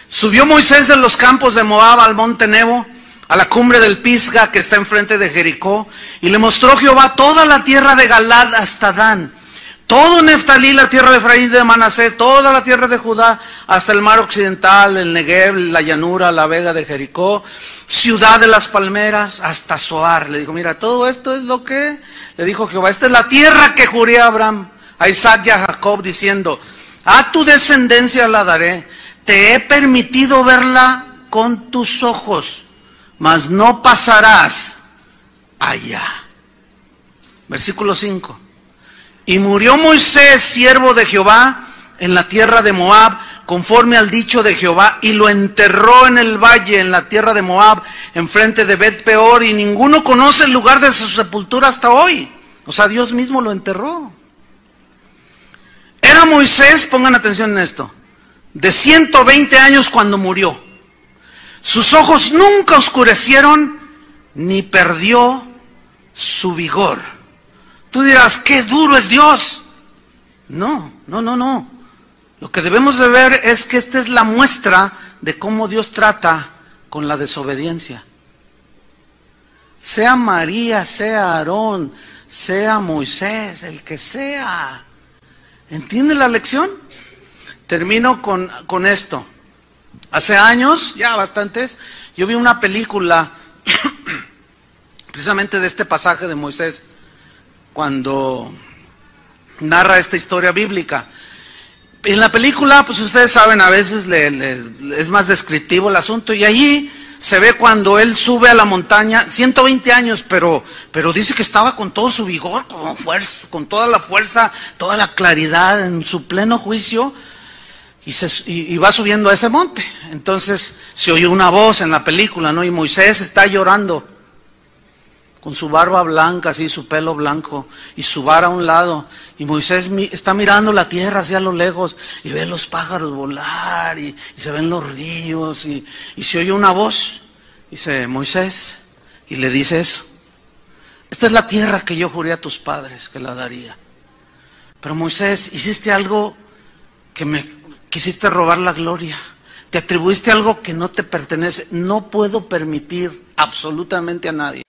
subió Moisés de los campos de Moab al monte Nebo, a la cumbre del Pisga que está enfrente de Jericó, y le mostró Jehová toda la tierra de Galad hasta Dan todo Neftalí, la tierra de Efraín de Manasés, toda la tierra de Judá, hasta el mar occidental, el Negev, la llanura, la vega de Jericó, ciudad de las palmeras, hasta Soar. Le dijo, mira, todo esto es lo que le dijo Jehová. Esta es la tierra que juré a Abraham, a Isaac y a Jacob, diciendo, a tu descendencia la daré. Te he permitido verla con tus ojos, mas no pasarás allá. Versículo 5. Y murió Moisés, siervo de Jehová, en la tierra de Moab, conforme al dicho de Jehová, y lo enterró en el valle, en la tierra de Moab, enfrente de Bet Peor, y ninguno conoce el lugar de su sepultura hasta hoy. O sea, Dios mismo lo enterró. Era Moisés, pongan atención en esto, de 120 años cuando murió. Sus ojos nunca oscurecieron ni perdió su vigor. Tú dirás, qué duro es Dios. No, no, no, no. Lo que debemos de ver es que esta es la muestra de cómo Dios trata con la desobediencia. Sea María, sea Aarón, sea Moisés, el que sea. ¿Entiende la lección? Termino con, con esto. Hace años, ya bastantes, yo vi una película precisamente de este pasaje de Moisés cuando narra esta historia bíblica. En la película, pues ustedes saben, a veces es más descriptivo el asunto y allí se ve cuando él sube a la montaña, 120 años, pero, pero dice que estaba con todo su vigor, con fuerza, con toda la fuerza, toda la claridad, en su pleno juicio, y, va subiendo a ese monte. Entonces se oye una voz en la película, ¿no? Y Moisés está llorando con su barba blanca, así su pelo blanco, y su vara a un lado. Y Moisés está mirando la tierra hacia lo lejos y ve los pájaros volar y, y se ven los ríos y, se oye una voz. Dice Moisés y le dice eso. Esta es la tierra que yo juré a tus padres que la daría. Pero Moisés, hiciste algo que me quisiste robar la gloria. Te atribuiste algo que no te pertenece. No puedo permitir absolutamente a nadie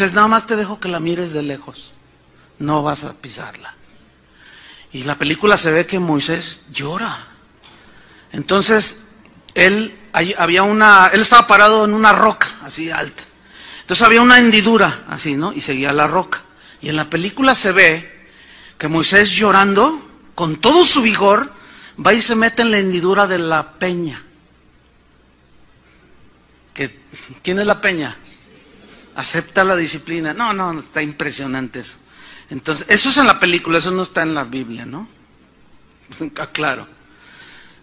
Moisés, nada más te dejo que la mires de lejos. No vas a pisarla. Y la película se ve que Moisés llora. Entonces, él había una, él estaba parado en una roca así alta. Entonces había una hendidura así, ¿no? Y seguía la roca. Y en la película se ve que Moisés llorando, con todo su vigor, va y se mete en la hendidura de la peña. Que, ¿Quién es la peña? Acepta la disciplina. No, no, está impresionante eso. Entonces, eso es en la película, eso no está en la Biblia, ¿no? claro.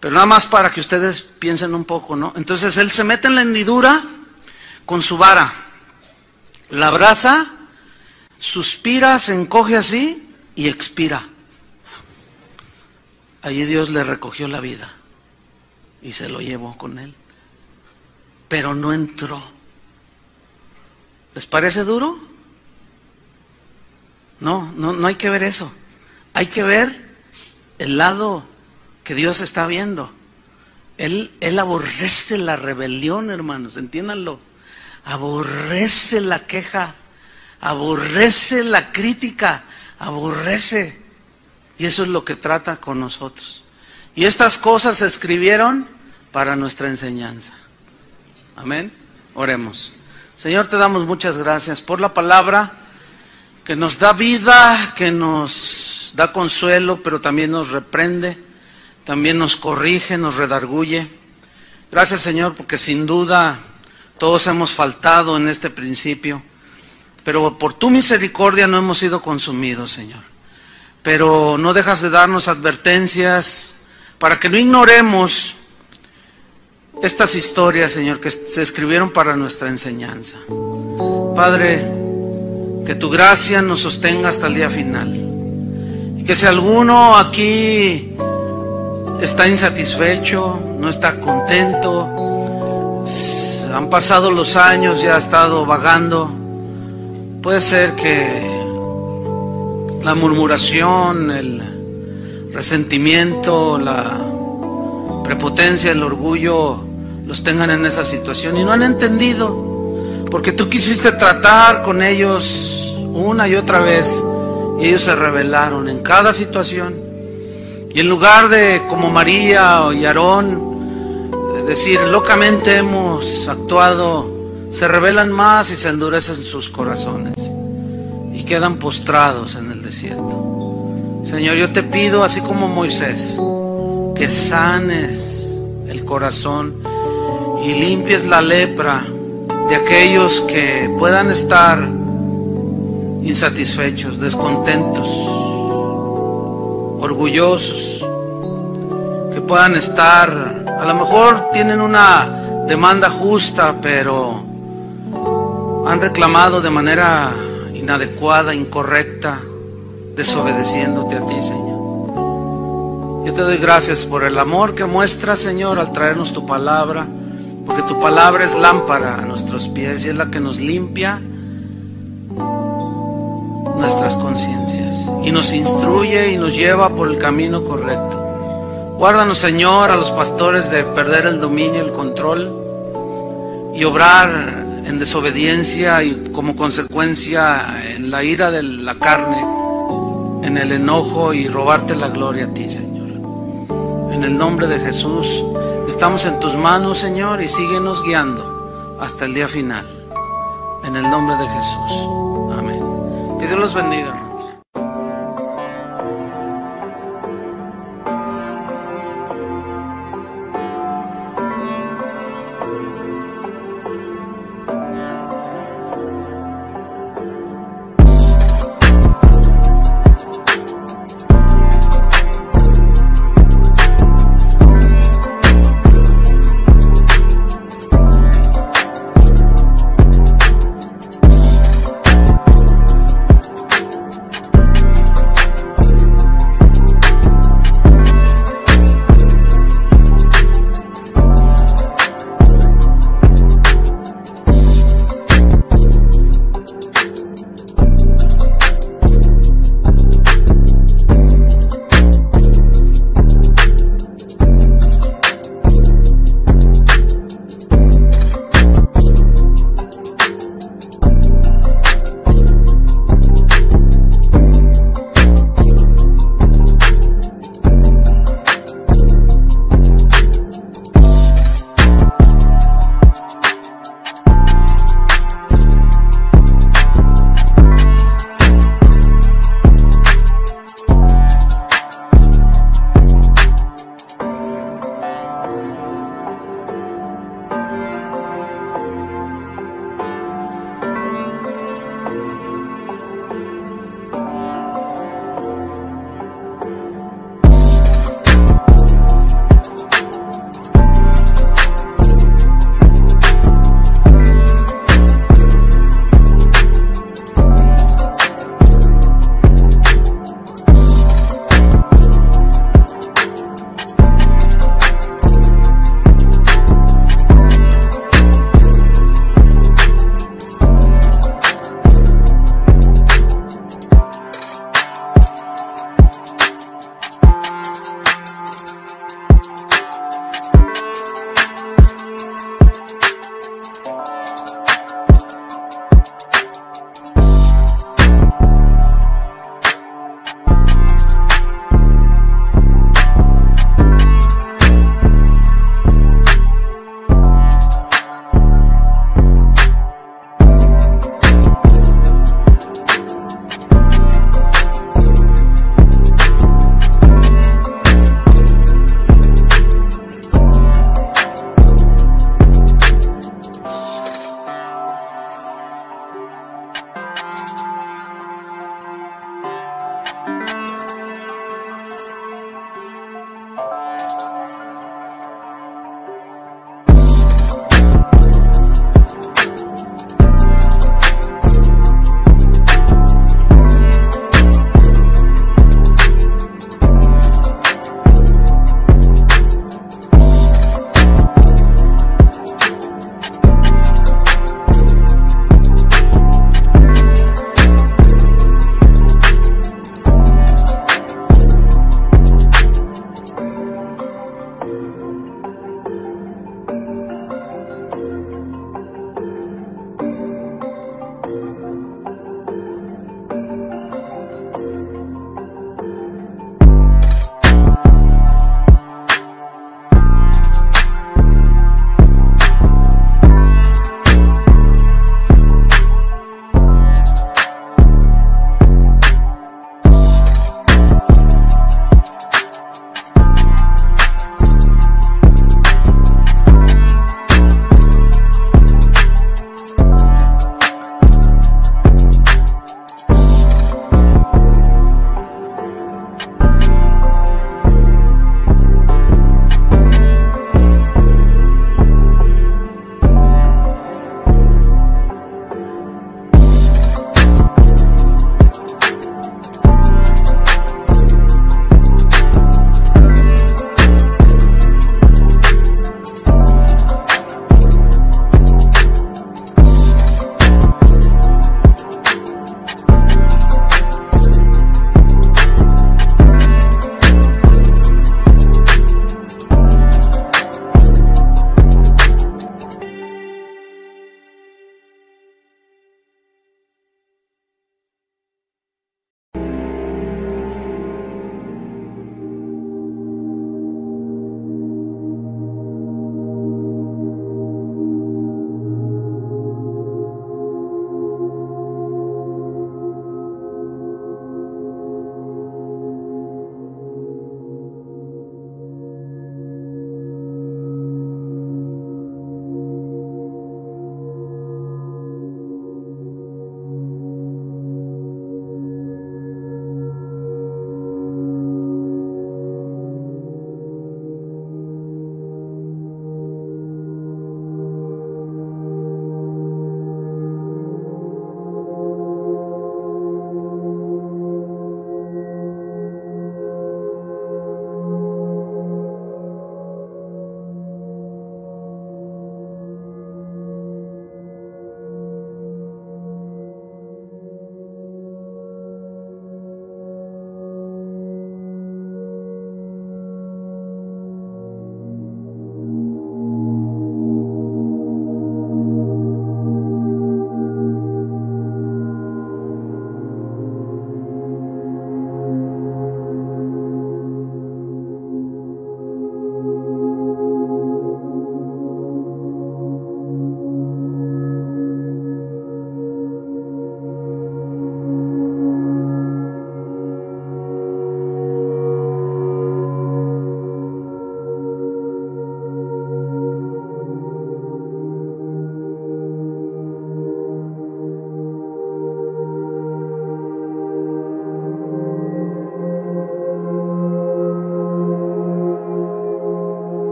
Pero nada más para que ustedes piensen un poco, ¿no? Entonces él se mete en la hendidura con su vara, la abraza, suspira, se encoge así y expira. Allí Dios le recogió la vida y se lo llevó con él. Pero no entró. ¿Les parece duro? No, no, no hay que ver eso. Hay que ver el lado que Dios está viendo. Él, él aborrece la rebelión, hermanos, entiéndanlo. Aborrece la queja, aborrece la crítica, aborrece. Y eso es lo que trata con nosotros. Y estas cosas se escribieron para nuestra enseñanza. Amén. Oremos. Señor, te damos muchas gracias por la palabra que nos da vida, que nos da consuelo, pero también nos reprende también nos corrige, nos redarguye. Gracias Señor, porque sin duda todos hemos faltado en este principio, pero por tu misericordia no hemos sido consumidos, Señor. Pero no dejas de darnos advertencias para que no ignoremos estas historias, Señor, que se escribieron para nuestra enseñanza. Padre, que tu gracia nos sostenga hasta el día final. Y que si alguno aquí está insatisfecho, no está contento, han pasado los años, ya ha estado vagando. Puede ser que la murmuración, el resentimiento, la prepotencia, el orgullo los tengan en esa situación y no han entendido, porque tú quisiste tratar con ellos una y otra vez y ellos se rebelaron en cada situación. Y en lugar de, como María y Aarón, decir, locamente hemos actuado, se rebelan más y se endurecen sus corazones y quedan postrados en el desierto. Señor, yo te pido, así como Moisés, que sanes el corazón y limpies la lepra de aquellos que puedan estar insatisfechos, descontentos orgullosos, que puedan estar, a lo mejor tienen una demanda justa, pero han reclamado de manera inadecuada, incorrecta, desobedeciéndote a ti, Señor. Yo te doy gracias por el amor que muestras, Señor, al traernos tu palabra, porque tu palabra es lámpara a nuestros pies y es la que nos limpia nuestras conciencias y nos instruye y nos lleva por el camino correcto. Guárdanos, Señor, a los pastores de perder el dominio, el control y obrar en desobediencia y como consecuencia en la ira de la carne, en el enojo y robarte la gloria a ti, Señor. En el nombre de Jesús, estamos en tus manos, Señor, y síguenos guiando hasta el día final. En el nombre de Jesús. Amén. Que Dios los bendiga.